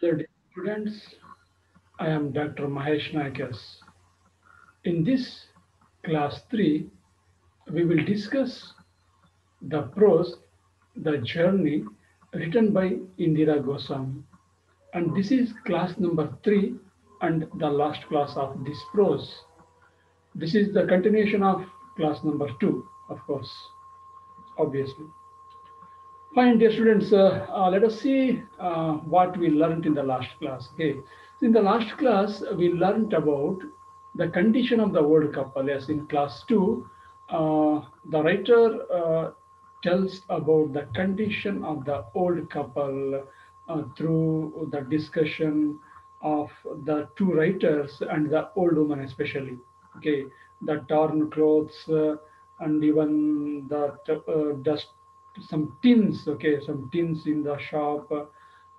Hello, students. I am Dr. Mahesh Naikas. In this class 3, we will discuss the prose, the journey written by Indira Goswami. And this is class number 3 and the last class of this prose. This is the continuation of class number 2, of course, obviously. Fine, dear students, uh, uh, let us see uh, what we learned in the last class. Okay, so in the last class, we learned about the condition of the old couple. Yes, in class two, uh, the writer uh, tells about the condition of the old couple uh, through the discussion of the two writers and the old woman, especially. Okay, the torn clothes and even the dust some tins okay some tins in the shop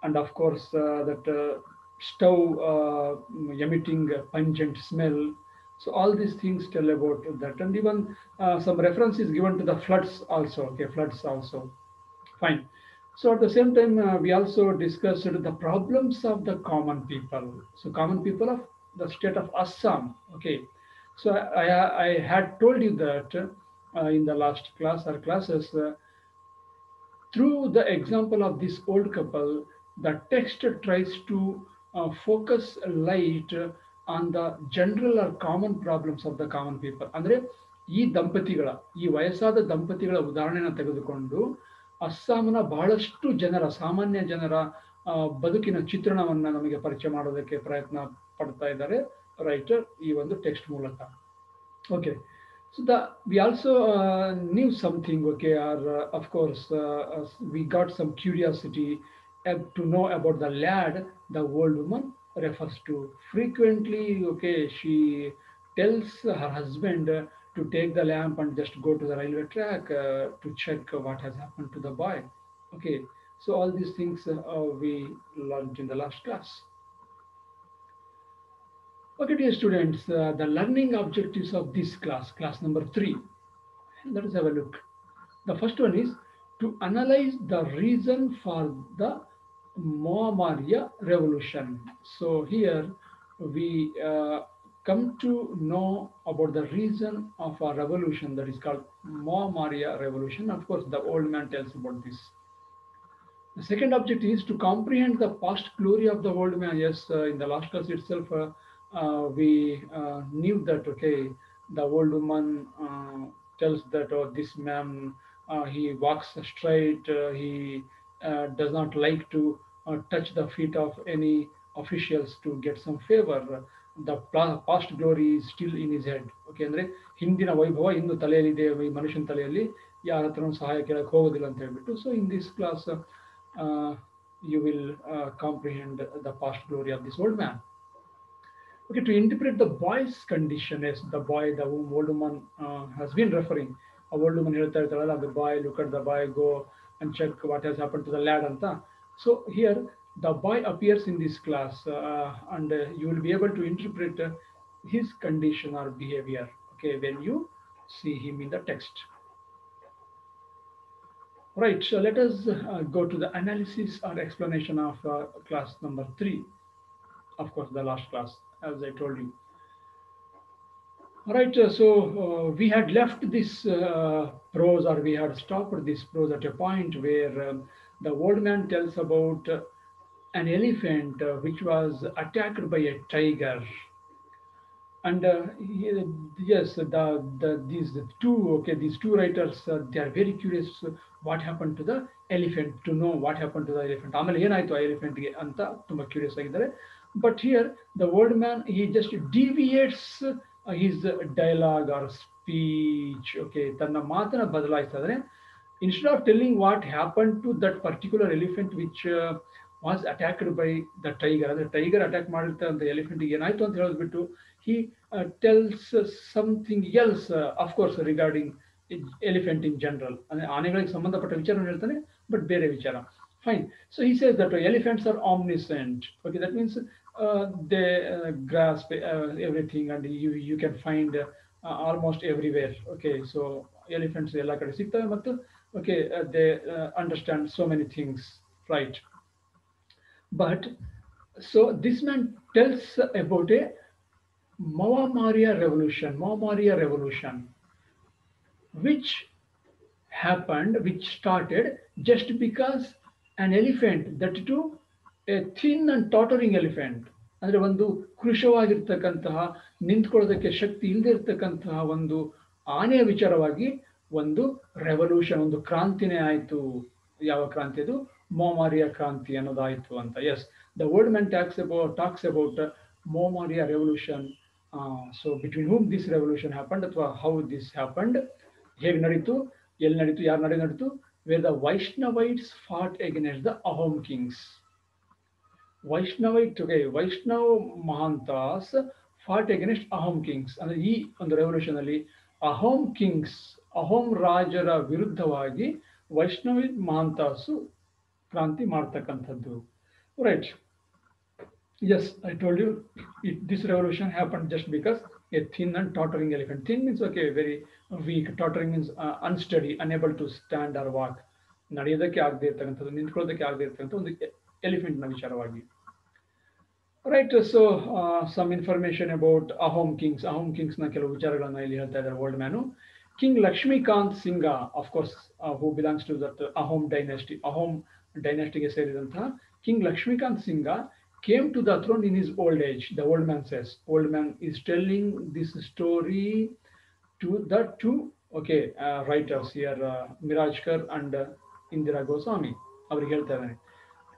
and of course uh, that uh, stove uh, emitting pungent smell. So all these things tell about that. And even some reference is given to the floods also okay floods also. Fine. So at the same time uh, we also discussed the problems of the common people. So common people of the state of assam okay. So i, I, I had told you that uh, in the last class or classes uh, through the example of this old couple, the text tries to uh, focus light on the general or common problems of the common people. Andre, ಈ ದಂಪತಿಗಳ ಈ ವಯಸ್ಸಾದ ದಂಪತಿಗಳ ಉದಾಹರಣೆನ ತೆಗೆದುಕೊಂಡು ಅಸ್ಸಾಂನ ಬಹಳಷ್ಟು ಜನರ ಸಾಮಾನ್ಯ ಜನರ ಬದುಕಿನ ಚಿತ್ರಣವನ್ನು ನಮಗೆ ಪರಿಚಯ ಮಾಡೋದಕ್ಕೆ ಪ್ರಯತ್ನ ಪಡ್ತಾ ಇದ್ದಾರೆ ರೈಟರ್ ಈ ಒಂದು ಟೆಕ್ಸ್ಟ್ ಮೂಲಕ okay So the we also uh, knew something, okay, or uh, of course uh, we got some curiosity uh, to know about the lad the old woman refers to. Frequently, okay, she tells her husband to take the lamp and just go to the railway track uh, to check what has happened to the boy. Okay, so all these things uh, we learned in the last class. Okay, dear students, uh, the learning objectives of this class, class number three. Let us have a look. The first one is to analyze the reason for the Muammarya revolution. So here we uh, come to know about the reason of a revolution that is called Muammarya revolution. Of course, the old man tells about this. The second objective is to comprehend the past glory of the old man. Yes, uh, in the last class itself, uh, we uh, knew that, okay, the old woman uh, tells that, oh, this man, uh, he walks straight, uh, he uh, does not like to uh, touch the feet of any officials to get some favor. The pla- past glory is still in his head. Okay, ಅಂದ್ರೆ ಹಿಂದಿನ ವೈಭವ ಇನ್ನು ತಲೆಯಲ್ಲಿದೆ ಈ ಮನುಷ್ಯನ ತಲೆಯಲ್ಲಿ ಯಾರ ಹತ್ರನೂ ಸಹಾಯ ಕೇಳಕ್ ಹೋಗೋದಿಲ್ಲ ಅಂತ ಹೇಳ್ಬಿಟ್ಟು so in this class you will uh, comprehend the past glory of this old man. Okay, to interpret the boy's condition as the boy, the whom old woman uh, has been referring. A old woman ಹೇಳ್ತಾ ಇರ್ತಾಳಲ್ಲ the boy, look at the boy, go and check what has happened to the lad ಅಂತ. So here the boy appears in this class uh, and uh, you will be able to interpret uh, his condition or behavior. Okay, when you see him in the text. Right, so let us uh, go to the analysis or explanation of uh, class number three. Of course, the last class, as I told you. All right, uh, so uh, we had left this uh, prose or we had stopped this prose at a point where um, the old man tells about uh, an elephant uh, which was attacked by a tiger and uh, he- yes the, the these two okay these two writers uh, they are very curious uh, what happened to the elephant to know what happened to the elephant ಆಮೇಲೆ ಏನಾಯ್ತು ಆ ಎಲಿಫೆಂಟ್ಗೆ ಅಂತ ತುಂಬಾ curious ಆಗಿದ್ದಾರೆ But here the word man he just deviates his dialogue or speech okay ತನ್ನ ಮಾತನ್ನ ಬದಲಾಯಿಸ್ತಾ ಇದ್ದಾರೆ instead of telling what happen to that particular elephant which was attacked by the tiger ಅಂದ್ರೆ ಟೈಗರ್ ಅಟ್ಯಾಕ್ ಮಾಡಿರ್ತಾರೆ ಅಂತ elephant ಏನಾಯ್ತು ಅಂತ ಹೇಳಿದ್ಬಿಟ್ಟು he uh, tells uh, something else, uh, of course, regarding elephant in general. ಅಂದ್ರೆ ಆನೆಗಳಿಗೆ ಸಂಬಂಧಪಟ್ಟ ವಿಚಾರ ಹೇಳ್ತಾನೆ ಬಟ್ ಬೇರೆ ವಿಚಾರ fine so he says that elephants are omniscient okay that means uh, they uh, grasp uh, everything and you you can find uh, almost everywhere. Okay so elephants like sikta mattu okay uh, they understand so many things right? But so this man tells about a Mawamaria revolution, Mawamaria revolution, which happened, which started just because an elephant, that too a thin and tottering elephant ಅಂದ್ರೆ ಒಂದು ಕೃಶವಾಗಿರ್ತಕ್ಕಂತಹ, ನಿಂತ್ಕೊಳ್ಳೋದಕ್ಕೆ ಶಕ್ತಿ ಇಲ್ಲದೆ ಇರ್ತಕ್ಕಂತಹ ಒಂದು ಆನೆಯ ವಿಚಾರವಾಗಿ ಒಂದು revolution ಒಂದು ಕ್ರಾಂತಿನೇ ಆಯಿತು. ಯಾವ ಕ್ರಾಂತಿ ಅದು? ಮೋಮಾರಿಯ ಕ್ರಾಂತಿ ಅನ್ನೋದಾಯಿತು ಅಂತ. Yes the world man talks about talks about Moamoria revolution so between whom this revolution happened ಅಥವಾ ಹೌ ದಿಸ್ ಹ್ಯಾಪಂಡ್ ಹೇಗೆ ನಡೀತು, ಎಲ್ಲಿ ನಡೀತು, ಯಾರು ನಡೆ ನಡೀತು? Where the Vaishnavites fought against the Ahom kings Vaishnavite ಟುಗೆ Vaishnav Mahantas fought against Ahom kings. ಅಂದ್ರೆ ಈ ಒಂದು ರೆವಲ್ಯೂಷನ್ ಅಲ್ಲಿ ಅಹೋಮ್ ಕಿಂಗ್ಸ್ ಅಹೋಮ್ ರಾಜರ ವಿರುದ್ಧವಾಗಿ ವೈಷ್ಣವಿ ಮಹಾಂತಾಸು ಕ್ರಾಂತಿ ಮಾಡ್ತಕ್ಕಂಥದ್ದು. Right yes I told you it this revolution happen just because a thin and tottering elephant thin means okay very weak tottering means unsteady unable to stand or walk ನಡೆಯೋದಕ್ಕೆ ಆಗದೆ ಇರ್ತಕ್ಕಂಥದ್ದು, ನಿಂತ್ಕೊಳ್ಳೋದಕ್ಕೆ ಆಗದೆ ಇರ್ತಕ್ಕಂಥ ಒಂದು ಎಲಿಫೆಂಟ್ನ ವಿಚಾರವಾಗಿ. Right so some information about Ahom kings Ahom ಕಿಂಗ್ಸ್ನ ಕೆಲವು ವಿಚಾರಗಳನ್ನ ಇಲ್ಲಿ ಹೇಳ್ತಾ ಇದ್ದಾರೆ old man king Lakshmikant Singha of course who belongs to that Ahom dynasty Ahom ಡೈನೆಸ್ಟಿಗೆ ಸೇರಿದಂತಹ king Lakshmikant Singha came to the throne in his old age. The old man says, old man is telling this story to the two okay uh, writers here, uh, Mirajkar and uh, Indira Goswami. ಅವ್ರಿಗೆ ಹೇಳ್ತಾ ಇದ್ದಾನೆ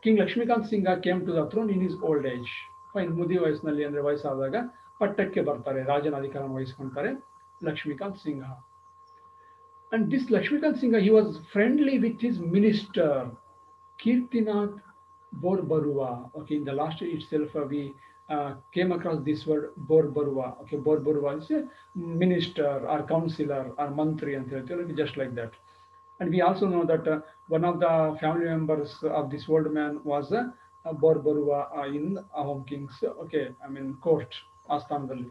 king Lakshmikant Singha came to the throne in his old age fine ಮುದಿ ವಯಸ್ಸಿನಲ್ಲಿ ಅಂದ್ರೆ ವಯಸ್ಸಾದಾಗ ಪಟ್ಟಕ್ಕೆ ಬರ್ತಾರೆ ರಾಜನ ಅಧಿಕಾರ ವಹಿಸ್ಕೊಂತಾರೆ Lakshmikant Singha and this Lakshmikant Singha he was friendly with his minister Kirtinath Borbarua. Okay, in the last itself, uh, we uh, came across this word Borbarua. Okay, Borbarua is a minister or counselor or mantri, and just like that. And we also know that uh, one of the family members of this old man was uh, Borbarua uh, in Ahom King's, okay, I mean, court, Asthanvalli.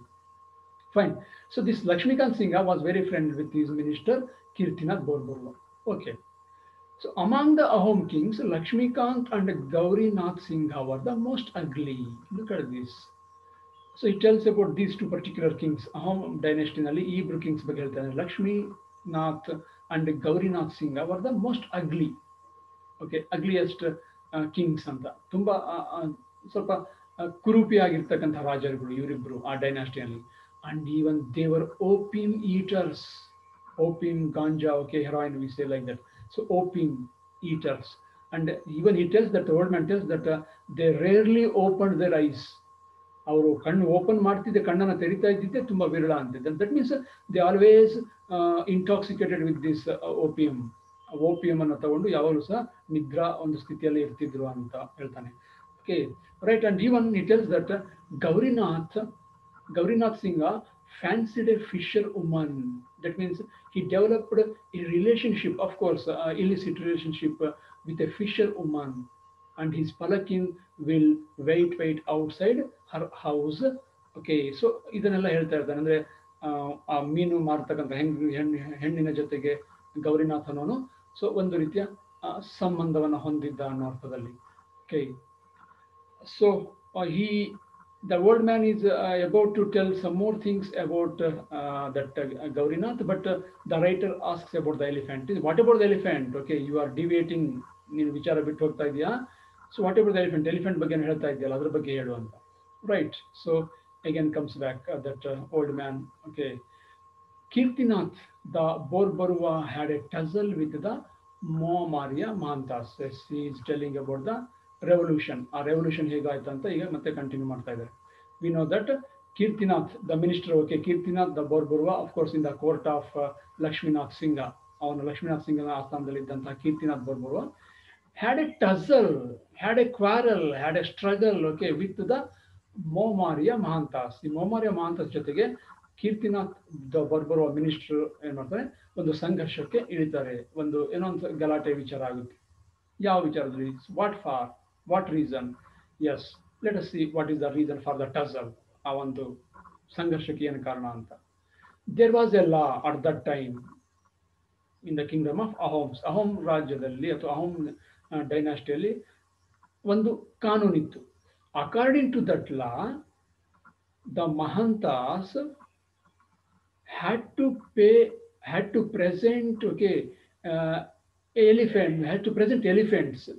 Fine. So this Lakshmikant Singha was very friendly with his minister, Kirtinath Borbarua. Okay. So among the Ahom kings, Lakshmikant and Gaurinath Singha were the most ugly. Look at this. So he tells about these two particular kings. Ahom dynasty ನಲ್ಲಿ ಈ ಇಬ್ರು kings ಬಗ್ಗೆ ಹೇಳ್ತಾನೆ Lakshminath and Gaurinath Singha were the most ugly okay ugliest kings ಅಂತ. ತುಂಬಾ ಸ್ವಲ್ಪ ಕುರೂಪಿ ಆಗಿರ್ತಕ್ಕಂಥ ರಾಜರುಗಳು ಇವರಿಬ್ರು ಆ ಡೈನಾಸ್ಟಿಯಲ್ಲಿ and even they were opium eaters opium ganja okay heroin we say like that so opium eaters and even he tells that man tells that they rarely opened their eyes. ಅವರು ಕಣ್ಣು ಓಪನ್ ಮಾಡ್ತಿದ್ದೆ, ಕಣ್ಣನ್ನು ತೆರಿತಾ ಇದ್ದಿದ್ದೆ, ತುಂಬ ವಿರಳ ಅಂತಿದ್ದೆ. That means they always intoxicated with this opium opium ಅನ್ನು ತಗೊಂಡು ಯಾವಾಗಲೂ ಸಹ ನಿದ್ರಾ ಒಂದು ಸ್ಥಿತಿಯಲ್ಲಿ ಇರ್ತಿದ್ರು ಅಂತ ಹೇಳ್ತಾನೆ. ಓಕೆ ರೈಟ್ ಅಂಡ್ ಈ one details that Gaurinath Gaurinath Singh fancied a fisher woman that means he developed ಈ relationship of course illicit relationship with a fisher woman and his palanquin will wait wait outside her house okay so ಇದನ್ನೆಲ್ಲ ಹೇಳ್ತಾ ಇರ್ತಾನೆ. ಅಂದ್ರೆ, ಆ ಮೀನು ಮಾರ್ತಕ್ಕಂಥ ಹೆಣ್ಣು, ಹೆಣ್ಣಿನ ಜೊತೆಗೆ ಗೌರಿನಾಥನವನು ಸೊ ಒಂದು ರೀತಿಯ ಸಂಬಂಧವನ್ನು ಹೊಂದಿದ್ದ ಅನ್ನೋ ಅರ್ಥದಲ್ಲಿ. ಓಕೆ ಸೊ ಈ the old man is about to tell some more things about that Gaurinath but the writer asks about the elephant is what about the elephant okay you are deviating ನೀನು ವಿಚಾರ ಬಿಟ್ಟು ಹೋಗ್ತಾ ಇದೆಯಾ? So what about the elephant elephant ಬಗ್ಗೆ ಹೇಳ್ತಾ ಇದೆಯಲ್ಲ, ಅದ್ರ ಬಗ್ಗೆ ಹೇಳು ಅಂತ. Right so again comes back that old man okay the Borbarua had a tussle with the Moamoria Mahantas is telling about the revolution ಆ ರೆವಲ್ಯೂಷನ್ ಹೇಗಾಯ್ತು ಅಂತ ಈಗ ಮತ್ತೆ ಕಂಟಿನ್ಯೂ ಮಾಡ್ತಾ ಇದ್ದಾರೆ. We know that Kirtinath the minister okay Kirtinath the Borbarua of course in the court of Lakshminath Singha ಅವನು ಲಕ್ಷ್ಮೀನಾಥ್ ಸಿಂಗನ ಆಸ್ಥಾನದಲ್ಲಿ ಇದ್ದಂತಹ Kirtinath Borbarua had a tussle had a quarrel had a struggle okay with the Moamoria Mahantas ಈ ಮೋಮಾರಿಯ ಮಹಾಂತಾಸ್ ಜೊತೆಗೆ Keerthinath the ಬರ್ಬರುವ minister ಏನ್ ಮಾಡ್ತಾರೆ ಒಂದು ಸಂಘರ್ಷಕ್ಕೆ ಇಳಿತಾರೆ. ಒಂದು ಏನೋ ಒಂದು ಗಲಾಟೆ ವಿಚಾರ ಆಗುತ್ತೆ. ಯಾವ ವಿಚಾರದಲ್ಲಿ? What for what reason yes let us see what is the reason for the tussle ಆ ಒಂದು ಸಂಘರ್ಷಕ್ಕೆ ಏನು ಕಾರಣ ಅಂತ. There was a law at that time in the kingdom of Ahoms Ahom ರಾಜ್ಯದಲ್ಲಿ ಅಥವಾ ಅಹೋಮ್ ಡೈನಾಸ್ಟಿಯಲ್ಲಿ ಒಂದು ಕಾನೂನಿತ್ತು. According to that law the Mahantas had to pay, had to present, okay, uh, elephant, had to present elephants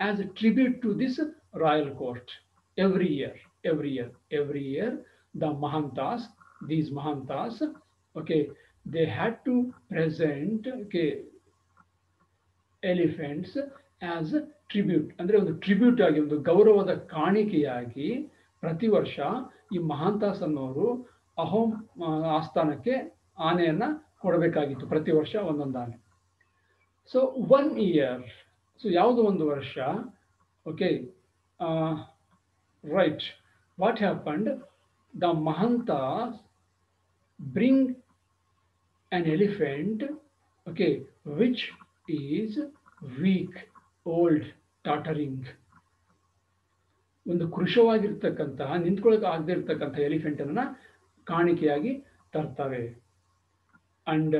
as a tribute to this royal court every year, every year, every year. The Mahantas, these Mahantas, okay, they had to present, okay, elephants as tribute ಅಂದರೆ ಒಂದು tribute ಆಗಿ ಒಂದು ಗೌರವದ ಕಾಣಿಕೆಯಾಗಿ ಪ್ರತಿ ವರ್ಷ ಈ ಮಹಾಂತಾಸ್ ಅನ್ನೋರು ಅಹೋಂ ಆ, ಆಸ್ಥಾನಕ್ಕೆ ಆನೆಯನ್ನ ಕೊಡಬೇಕಾಗಿತ್ತು ಪ್ರತಿ ವರ್ಷ ಒಂದೊಂದು ಆನೆ ಸೊ ಒನ್ ಇಯರ್ ಸೊ ಯಾವುದು ಒಂದು ವರ್ಷ? Okay right what happened the Mahanta bring an elephant okay which is weak, old, tottering. ಒಂದು ಕೃಶವಾಗಿರ್ತಕ್ಕಂತಹ ನಿಂತ್ಕೊಳ್ಳೋಕೆ ಆಗದೆ ಇರ್ತಕ್ಕಂಥ ಎಲಿಫೆಂಟ್ ಅನ್ನ ಕಾಣಿಕೆಯಾಗಿ ತರ್ತಾರೆ and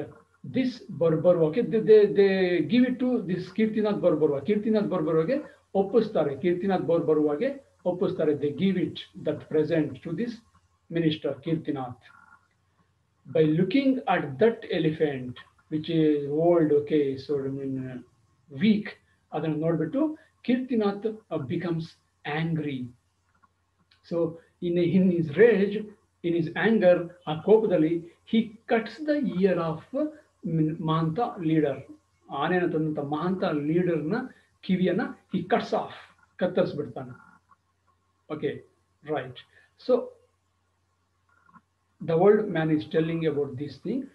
this Borbarua they they give it to this Kirtinath Borbarua Kirtinath ಬರ್ಬರ್ವಾಗೆ ಒಪ್ಪಿಸ್ತಾರೆ Keerthinath ಬರ್ಬರ್ವಾಗೆ ಒಪ್ಪಿಸ್ತಾರೆ they give it that present to this minister Kirtinath by looking at that elephant, which is old, okay, so I mean, uh, weak, ಅದನ್ನು ನೋಡ್ಬಿಟ್ಟು Kirtinath becomes angry so in in his rage in is anger ಆ ಕೋಪದಲ್ಲಿ he cuts the ear of Mahanta leader ಆನೆನ ತಂದಂತ Mahanta ಲೀಡರ್ನ ಕಿವಿಯನ್ನ ಹಿ cuts of ಕತ್ತರಿಸ್ಬಿಡ್ತಾನೆ okay right so the old man is telling about this thing.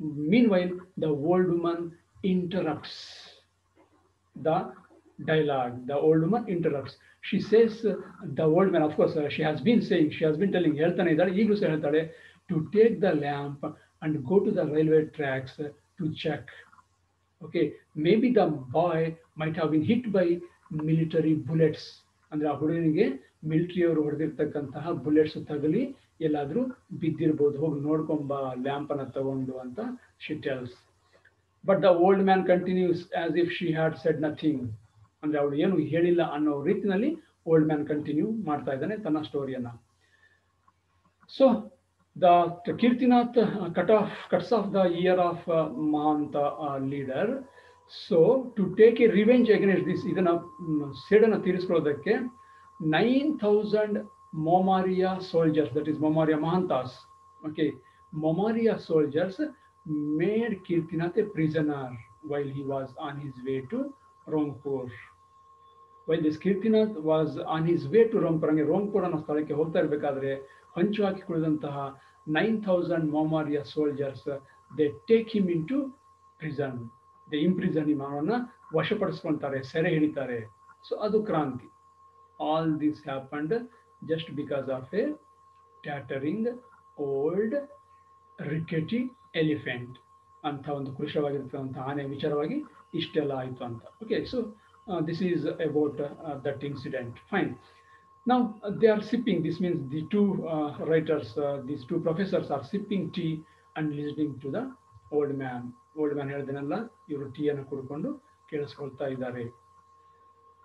Meanwhile, the old woman interrupts the dialogue. The old woman interrupts. She says the old man of course she has been saying she has been telling ಹೇಳ್ತಾನೆ ಇದ್ದಾಳೆ, ಈಗಲೂ ಸಹ ಹೇಳ್ತಾಳೆ to take the lamp and go to the railway tracks to check okay maybe the boy might have been hit by military bullets ಅಂದರೆ ಆ ಹುಡುಗನಿಗೆ ಮಿಲಿಟ್ರಿಯವರು ಹೊಡೆದಿರ್ತಕ್ಕಂತಹ bullets ತಗಲಿ ಎಲ್ಲಾದರೂ ಬಿದ್ದಿರ್ಬೋದು. ಹೋಗಿ ನೋಡ್ಕೊಂಬ ಲ್ಯಾಂಪನ್ನು ತಗೊಂಡು ಅಂತ she tells but the old man continues as if she had said nothing ಅಂದ್ರೆ ಅವಳು ಏನು ಹೇಳಿಲ್ಲ ಅನ್ನೋ ರೀತಿನಲ್ಲಿ ಓಲ್ಡ್ ಮ್ಯಾನ್ ಕಂಟಿನ್ಯೂ ಮಾಡ್ತಾ ಇದ್ದಾನೆ ತನ್ನ ಸ್ಟೋರಿಯನ್ನ so the Kirtinath cut off cuts off the ear of Mahanta leader so to take a revenge against this ಇದನ್ನ ಮ್, ಸೇಡನ್ನ ತೀರಿಸ್ಕೊಳ್ಳೋದಕ್ಕೆ nine thousand Momaria soldiers, that is Momaria Mahantas, okay, Momaria soldiers made Kirtinath a prisoner while he was on his way to Rangpur. While this Kirtinath was on his way to ಹಂಗೆ ರೋಂಗ್ಪುರ್ ಅನ್ನೋ ಸ್ಥಳಕ್ಕೆ ಹೋಗ್ತಾ ಇರಬೇಕಾದ್ರೆ ಹಂಚು ಹಾಕಿ ಕುಳಿದಂತಹ nine thousand Moamoria soldiers they take him into prison they imprison ಈ ಅವನ್ನ ವಶಪಡಿಸ್ಕೊಳ್ತಾರೆ, ಸೆರೆ ಹಿಡಿತಾರೆ. ಸೊ ಅದು ಕ್ರಾಂತಿ. All this happened just because of a tottering old rickety elephant ಅಂತ ಒಂದು ಕೃಷವಾಗಿರ್ತಕ್ಕಂಥ ಆನೆ ವಿಚಾರವಾಗಿ ಇಷ್ಟೆಲ್ಲ ಆಯಿತು ಅಂತ. Okay so This is about that incident fine ನಾವು they are sipping this means the two writers this two professors are sipping tea and listening to the old man old man ಹೇಳ್ದೇನಲ್ಲ ಇವರು ಟೀಯನ್ನು ಕುಡ್ಕೊಂಡು ಕೇಳಿಸ್ಕೊಳ್ತಾ ಇದ್ದಾರೆ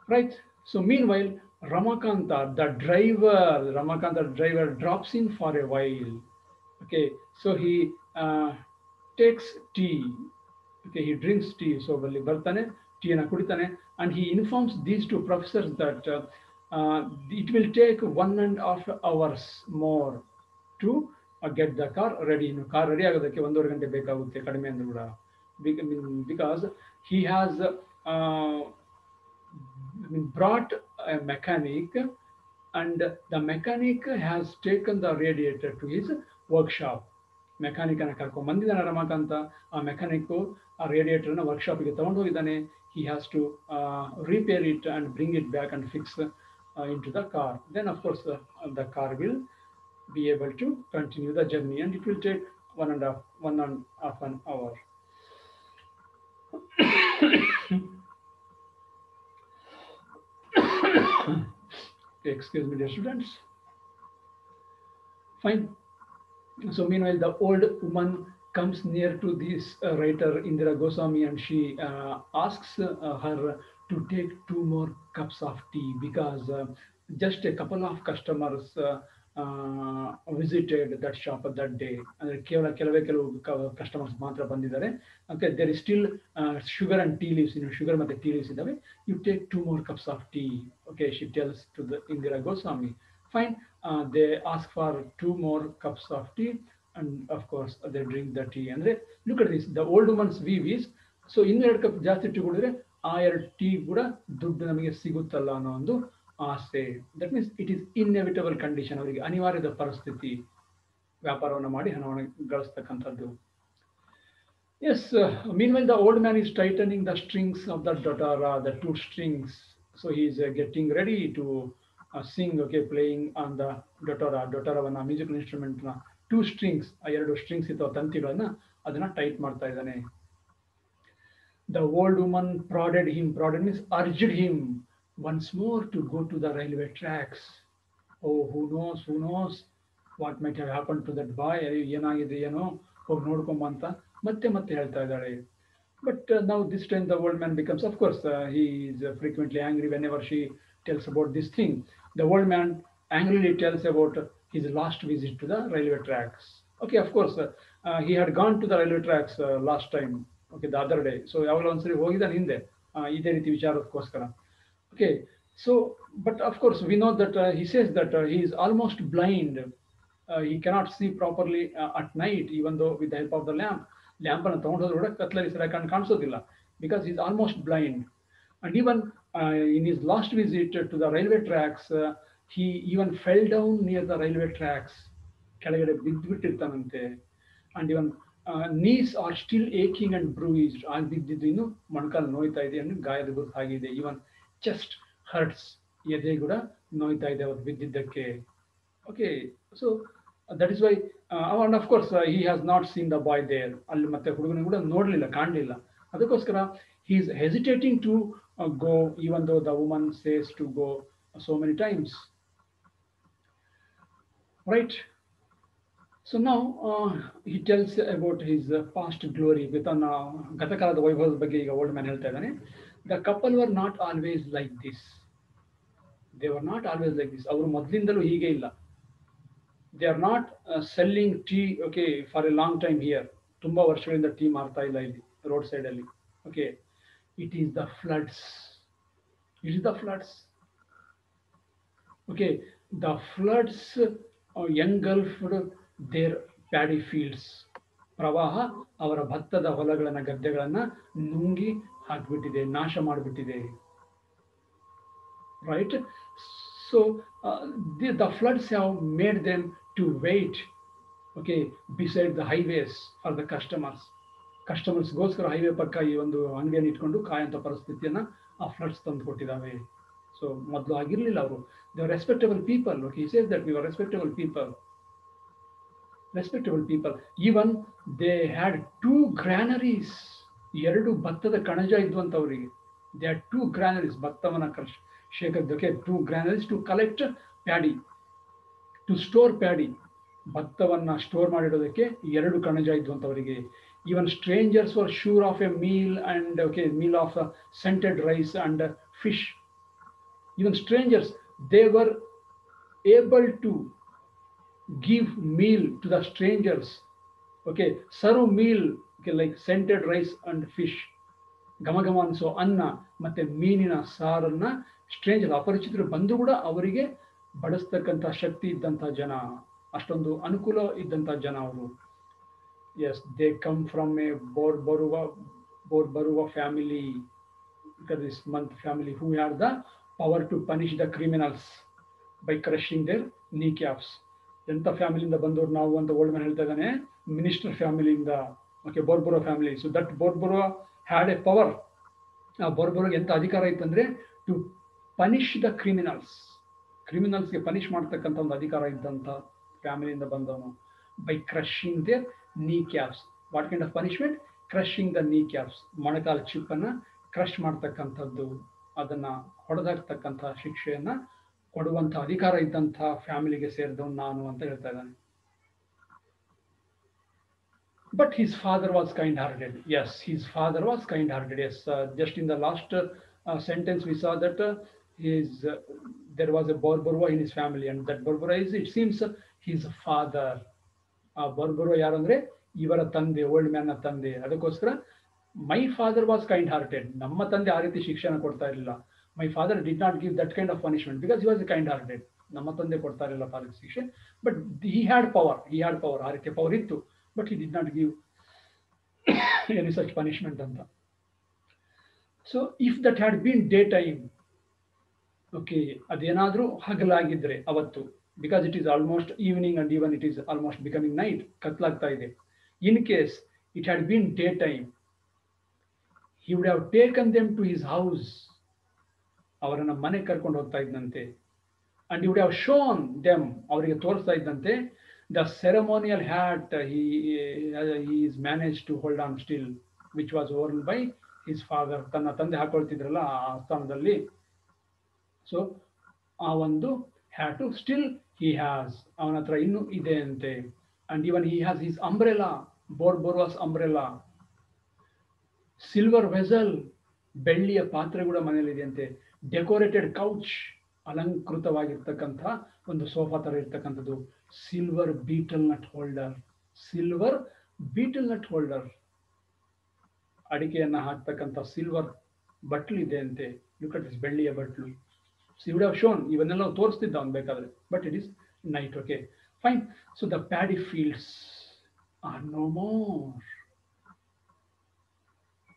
Right. So meanwhile, Ramakanta, the driver, Ramakanta driver drops in for a while. Okay. So he uh, takes tea. Okay. He drinks tea. So ಬಲ್ಲಿ ಬರ್ತಾನೆ ಟೀಯನ್ನು ಕುಡಿತಾನೆ and he informs these two professors that uh, uh, it will take one and a half hours more to uh, get the car ready. ಇನ್ನು car ready ಆಗೋದಕ್ಕೆ ಒಂದೂವರೆ ಗಂಟೆ ಬೇಕಾಗುತ್ತೆ ಕಡಿಮೆ ಅಂದ್ರೂ ಕೂಡ because he has uh, brought a mechanic and the mechanic has taken the radiator to his workshop. Mechanic ಅನ್ನ ಕರ್ಕೊಂಡ್ ಬಂದಿದ್ದಾನೆ ರಮಾಕಾಂತ ಆ ಮೆಕ್ಯಾನಿಕ್ ಆ ರೇಡಿಯೇಟರ್ನ ವರ್ಕ್ಶಾಪ್ಗೆ ತಗೊಂಡು ಹೋಗಿದ್ದಾನೆ he has to uh, repair it and bring it back and fix uh, into the car. Then of course uh, the car will be able to continue the journey and it will take one and a half, one and half an hour. Excuse me, dear students. Fine. So meanwhile, the old woman comes near to this uh, writer indira goswami and she uh, asks uh, her to take two more cups of tea because uh, just a couple of customers uh, uh, visited that shop that day ಅಂದ್ರೆ ಕೇವಲ ಕೆಲವೇ ಕೆಲವು customers ಮಾತ್ರ ಬಂದಿದ್ದಾರೆ okay there is still sugar and tea leaves ಇನ್ನು sugar ಮತ್ತೆ tea leaves ಇದಾವೆ you take two more cups of tea okay she tells to the Indira Goswami fine they ask for two more cups of tea And of course ಅದೇ drink the tea ಅಂದ್ರೆ at this the old woman's wishes so ಎರಡು cup ಜಾಸ್ತಿ tea ಕುಡಿದ್ರೆ ಆ ಎರಡು tea ಕೂಡ ದುಡ್ಡು ನಮಗೆ ಸಿಗುತ್ತಲ್ಲ ಅನ್ನೋ ಒಂದು ಆಸೆ. That means it is inevitable condition ಅವರಿಗೆ, ಅನಿವಾರ್ಯದ ಪರಿಸ್ಥಿತಿ ವ್ಯಾಪಾರವನ್ನು ಮಾಡಿ ಹಣವನ್ನು ಗಳಿಸ್ತಕ್ಕಂಥದ್ದು. Yes meanwhile the old man is tightening the strings of the dotara the two strings so is getting ready to sing okay playing on the dotara ಡೊಟೋರವನ್ನು musical ಇನ್ಸ್ಟ್ರೂಮೆಂಟ್ನ two strings ಆ ಎರಡು strings ಇತ್ತು ತಂತಿಗಳನ್ನ ಅದನ್ನ ಟೈಟ್ ಮಾಡ್ತಾ ಇದ್ದಾನೆ. The old woman prodded him prodded means urged him once more to go to the railway tracks oh who knows who knows what might have happen to that boy ಅಯ್ಯೋ, ಏನಾಗಿದೆ, ಏನೋ? ಹೋಗಿ ನೋಡ್ಕೊಂಬ ಅಂತ ಮತ್ತೆ ಮತ್ತೆ ಹೇಳ್ತಾ ಇದ್ದಾಳೆ. ಬಟ್ ನಾವು this time the old man becomes of course is frequently angry whenever she tells about this thing the old man angrily tells about his last visit to the railway tracks. Okay, of course, uh, uh, he had gone to the railway tracks uh, last time, okay, the other day. So ಯಾವಾಗಲೂ ಒಂದ್ಸರಿ ಹೋಗಿದ್ದಾನೆ ಹಿಂದೆ ಆ, ಇದೇ ರೀತಿ ವಿಚಾರಕ್ಕೋಸ್ಕರ okay so but of course we know that he says that he is almost blind he cannot see properly uh, at night even though with the help of the lamp lamp ಅನ್ನು ತಗೊಂಡೋದ್ರು ಕೂಡ ಕತ್ಲಲ್ಲಿ ಸರಿ ಕಾಣ್ ಕಾಣಿಸೋದಿಲ್ಲ because is almost blind and even in his last visit to the railway tracks he even fell down near the railway tracks ಕೆಳಗಡೆ ಬಿದ್ದುಬಿಟ್ಟಿರ್ತಾನಂತೆ. And even knees are still aching and bruise ಆಗಿ ಬಿದ್ದಿದ್ದು ಇನ್ನು ಮೊಣಕಾಲು ನೋಯ್ತಾ ಇದೆ ಅನ್ನೋ ಗಾಯದ ಆಗಿದೆ ಈವನ್ ಚೆಸ್ಟ್ ಹರ್ಟ್ಸ್ ಎದೆ ಕೂಡ ನೋಯ್ತಾ ಇದೆ ಅವತ್ತು ಬಿದ್ದಿದ್ದಕ್ಕೆ. Okay so that is why and course he has not seen the boy there ಅಲ್ಲಿ ಮತ್ತೆ ಹುಡುಗನ ಕೂಡ ನೋಡಲಿಲ್ಲ, ಕಾಣಲಿಲ್ಲ. ಅದಕ್ಕೋಸ್ಕರ he is hesitating to go even though the woman says to go so many times right so ನಾವು he tells about his past glory ತನ್ನ ಗತಕಾಲದ ವೈಭವದ ಬಗ್ಗೆ ಈಗ ಓಲ್ಡ್ ಮ್ಯಾನ್ ಹೇಳ್ತಾ ಇದ್ದಾನೆ the couple were not always like this they were not always like this ಅವರು ಮೊದಲಿಂದಲೂ ಹೀಗೆ ಇಲ್ಲ they are not selling tea okay for a long time here ತುಂಬಾ ವರ್ಷಗಳಿಂದ ಟೀ ಮಾರ್ತಾ ಇಲ್ಲ ಇಲ್ಲಿ ರೋಡ್ ಸೈಡ್ ಅಲ್ಲಿ okay it is the floods it is the floods okay the floods engulfed their paddy fields ಪ್ರವಾಹ ಅವರ ಭತ್ತದ ಹೊಲಗಳನ್ನ, ಗದ್ದೆಗಳನ್ನ ನುಂಗಿ ಹಾಕ್ಬಿಟ್ಟಿದೆ, ನಾಶ ಮಾಡಿಬಿಟ್ಟಿದೆ. Right so the the floods have made them to wait okay beside the highways for the customers. ಕಸ್ಟಮರ್ಸ್ಗೋಸ್ಕರ highway ಪಕ್ಕ ಈ ಒಂದು ಅಂಗಡಿಯನ್ನು ಇಟ್ಕೊಂಡು ಕಾಯಂತ ಪರಿಸ್ಥಿತಿಯನ್ನ ಆ ಫ್ಲಡ್ಸ್ ತಂದು ಕೊಟ್ಟಿದ್ದಾವೆ. ಸೊ ಮೊದಲು ಆಗಿರಲಿಲ್ಲ ಅವರು. They respectable people okay says that we respectable people respectable people even they had two granaries ಎರಡು ಭತ್ತದ ಕಣಜ ಇದ್ವಂತ ಅವರಿಗೆ ದೇ ಹ್ಯಾಡ್ ಟೂ ಗ್ರ್ಯಾನರೀಸ್ ಭತ್ತವನ್ನ ಕೃಷಿ ಶೇಖರಿಸೋಕೆ two granaries to collect paddy to store paddy ಭತ್ತವನ್ನ ಸ್ಟೋರ್ ಮಾಡಿಡೋದಕ್ಕೆ ಎರಡು ಕಣಜ ಇದ್ವಂತವರಿಗೆ. Even strangers were sure of a meal and okay meal of scented rice and fish even strangers they were able to give meal to the strangers okay serve meal like scented rice and fish ಘಮ ಘಮ ಅನಿಸೋ ಅನ್ನ ಮತ್ತೆ ಮೀನಿನ ಸಾರನ್ನ stranger ಅಪರಿಚಿತರು ಬಂದು ಕೂಡ ಅವರಿಗೆ ಬಡಿಸ್ತಕ್ಕಂಥ ಶಕ್ತಿ ಇದ್ದಂಥ ಜನ. ಅಷ್ಟೊಂದು ಅನುಕೂಲ ಇದ್ದಂಥ ಜನ ಅವರು. As they come from a Borbarua Borbarua family this month family who had the power to punish the criminals by crushing their knee caps ಎಂಥ ಫ್ಯಾಮಿಲಿಯಿಂದ ಬಂದವರು ನಾವು ಅಂತ ಓಲ್ಡ್ ಮ್ಯಾನ್ ಹೇಳ್ತಾ ಇದ್ದಾನೆ minister ಫ್ಯಾಮಿಲಿಯಿಂದ okay Borbarua family so that Borbarua had a power ಆ ಬೋರ್ಬರೋಗೆ ಎಂಥ ಅಧಿಕಾರ ಇತ್ತಂದ್ರೆ ಟು ಪನಿಷ್ ದ ಕ್ರಿಮಿನಲ್ಸ್ ಕ್ರಿಮಿನಲ್ಸ್ಗೆ ಪನಿಷ್ ಮಾಡ್ತಕ್ಕಂಥ ಒಂದು ಅಧಿಕಾರ ಇದ್ದಂಥ ಫ್ಯಾಮಿಲಿಯಿಂದ ಬಂದವನು by crushing their knee caps what kind of punishment crushing the knee caps ಮೊಣಕಾಲು ಚಿಪ್ಪನ್ನು ಕ್ರಶ್ ಮಾಡ್ತಕ್ಕಂಥದ್ದು. ಅದನ್ನ ಹೊಡೆದಾಕ್ತಕ್ಕಂಥ ಶಿಕ್ಷೆಯನ್ನ ಕೊಡುವಂಥ ಅಧಿಕಾರ ಇದ್ದಂಥ ಫ್ಯಾಮಿಲಿಗೆ ಸೇರಿದವನು ನಾನು ಅಂತ ಹೇಳ್ತಾ ಇದ್ದಾನೆ. But his father was kind hearted as his father was kind hearted as just in the last sentence we saw that his uh, there was a Borbora in his family, and that Borbora is it seems uh, his. ಆ ಬರ್ಬರೋ ಯಾರು ಅಂದ್ರೆ ಇವರ ತಂದೆ old ಮ್ಯಾನ್ನ ತಂದೆ. ಅದಕ್ಕೋಸ್ಕರ my father was kind hearted ನಮ್ಮ ತಂದೆ ಆ ರೀತಿ ಶಿಕ್ಷಣ ಕೊಡ್ತಾ ಇರಲಿಲ್ಲ. My father did not give that kind of punishment because he was kind hearted ನಮ್ಮ ತಂದೆ ಕೊಡ್ತಾ ಇರಲಿಲ್ಲ ಪಾಲಿಕೆ ಶಿಕ್ಷೆ but he had power he had power ಆ ರೀತಿ ಪವರ್ ಇತ್ತು. But he did not give any such punishment ಅಂತ. So if that had been day time okay ಅದೇನಾದರೂ ಹಗಲಾಗಿದ್ರೆ ಅವತ್ತು because it is almost evening and even it is almost becoming night ಕತ್ಲಾಗ್ತಾ ಇದೆ. In case it had been day time he would have taken them to his house ಅವರನ್ನ ಮನೆ ಕರ್ಕೊಂಡು ಹೋಗ್ತಾ ಇದ್ದಂತೆ and would have shown them ಅವರಿಗೆ ತೋರಿಸ್ತಾ ಇದ್ದಂತೆ the ceremonial hat he is manage to hold on still which was worn by his father ತನ್ನ ತಂದೆ ಹಾಕೊಳ್ತಿದ್ರಲ್ಲ ಆ ಸ್ಥಾನದಲ್ಲಿ ಸೊ ಆ ಒಂದು ಹ್ಯಾಟು ಸ್ಟಿಲ್ ಹಿ ಹ್ಯಾಸ್ ಅವನ ಹತ್ರ ಇನ್ನೂ ಇದೆ ಅಂತೆ and even he has his umbrella bore ಬೋರ್ವಾಸ್ umbrella silver vessel ಬೆಳ್ಳಿಯ ಪಾತ್ರೆ ಕೂಡ ಮನೆಯಲ್ಲಿದೆಯಂತೆ ಡೆಕೋರೇಟೆಡ್ ಕೌಚ್ ಅಲಂಕೃತವಾಗಿರ್ತಕ್ಕಂಥ ಒಂದು ಸೋಫಾ ತರ ಇರ್ತಕ್ಕಂಥದ್ದು. Silver betel nut holder silver betel nut holder ಅಡಿಕೆಯನ್ನ ಹಾಕ್ತಕ್ಕಂಥ ಸಿಲ್ವರ್ ಬಟ್ಲು ಇದೆ ಅಂತೆ. ದಿಸ್ ಬೆಳ್ಳಿಯ ಬಟ್ಲು ವುಡ್ ಹವ್ ಶೋನ್ ಇವನ್ನೆಲ್ಲ ತೋರಿಸ್ತಿದ್ದ ಅವ್ನು ಬೇಕಾದ್ರೆ but it is night okay fine so the paddy fields are no more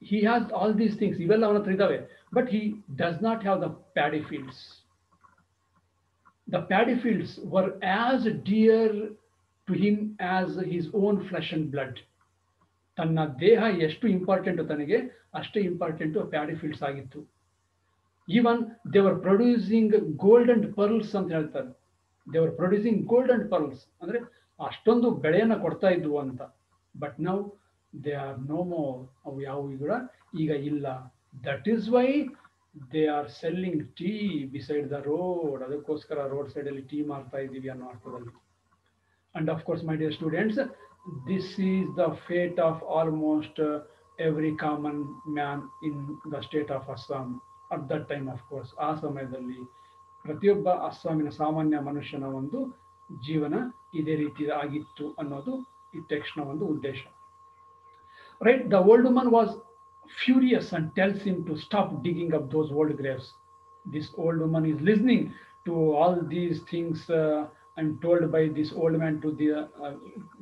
he has all these things, ಇವೆಲ್ಲ ಅವನ ಹತ್ರ ಇದ್ದಾವೆ but he does not have the paddy fields the paddy fields were as dear to him as his own flesh blood ತನ್ನ ದೇಹ ಎಷ್ಟು important ತನಗೆ, ಅಷ್ಟೇ important paddy fields ಆಗಿತ್ತು. Even they were producing gold and pearls ಅಂತ ಹೇಳ್ತಾರೆ. ದೇವರ್ producing gold and pearls ಅಂದ್ರೆ ಅಷ್ಟೊಂದು ಬೆಳೆಯನ್ನು ಕೊಡ್ತಾ ಇದ್ವು ಅಂತ. ಬಟ್ ನಾವು ದೇ ಆರ್ ನೋ ಮೋರ್ ಅವು ಯಾವುವು ಕೂಡ ಈಗ ಇಲ್ಲ. That is why they are selling tea beside the road ಅದಕ್ಕೋಸ್ಕರ ರೋಡ್ ಸೈಡಲ್ಲಿ ಟೀ ಮಾರ್ತಾ ಇದ್ದೀವಿ ಅನ್ನೋ ಅರ್ಥದಲ್ಲಿ. And course my dear students this is the fate of almost every common man in the state of Assam at that time of course ಆ ಸಮಯದಲ್ಲಿ ಪ್ರತಿಯೊಬ್ಬ ಅಸ್ಸಾಮಿನ ಸಾಮಾನ್ಯ ಮನುಷ್ಯನ ಒಂದು ಜೀವನ ಇದೇ ರೀತಿ ಆಗಿತ್ತು ಅನ್ನೋದು ಈ ಟೆಕ್ಸ್ಟ್ನ ಒಂದು ಉದ್ದೇಶ. right the old woman was furious and tells him to stop digging up those old graves this old woman is listening to all these things uh, and told by this old man to the uh,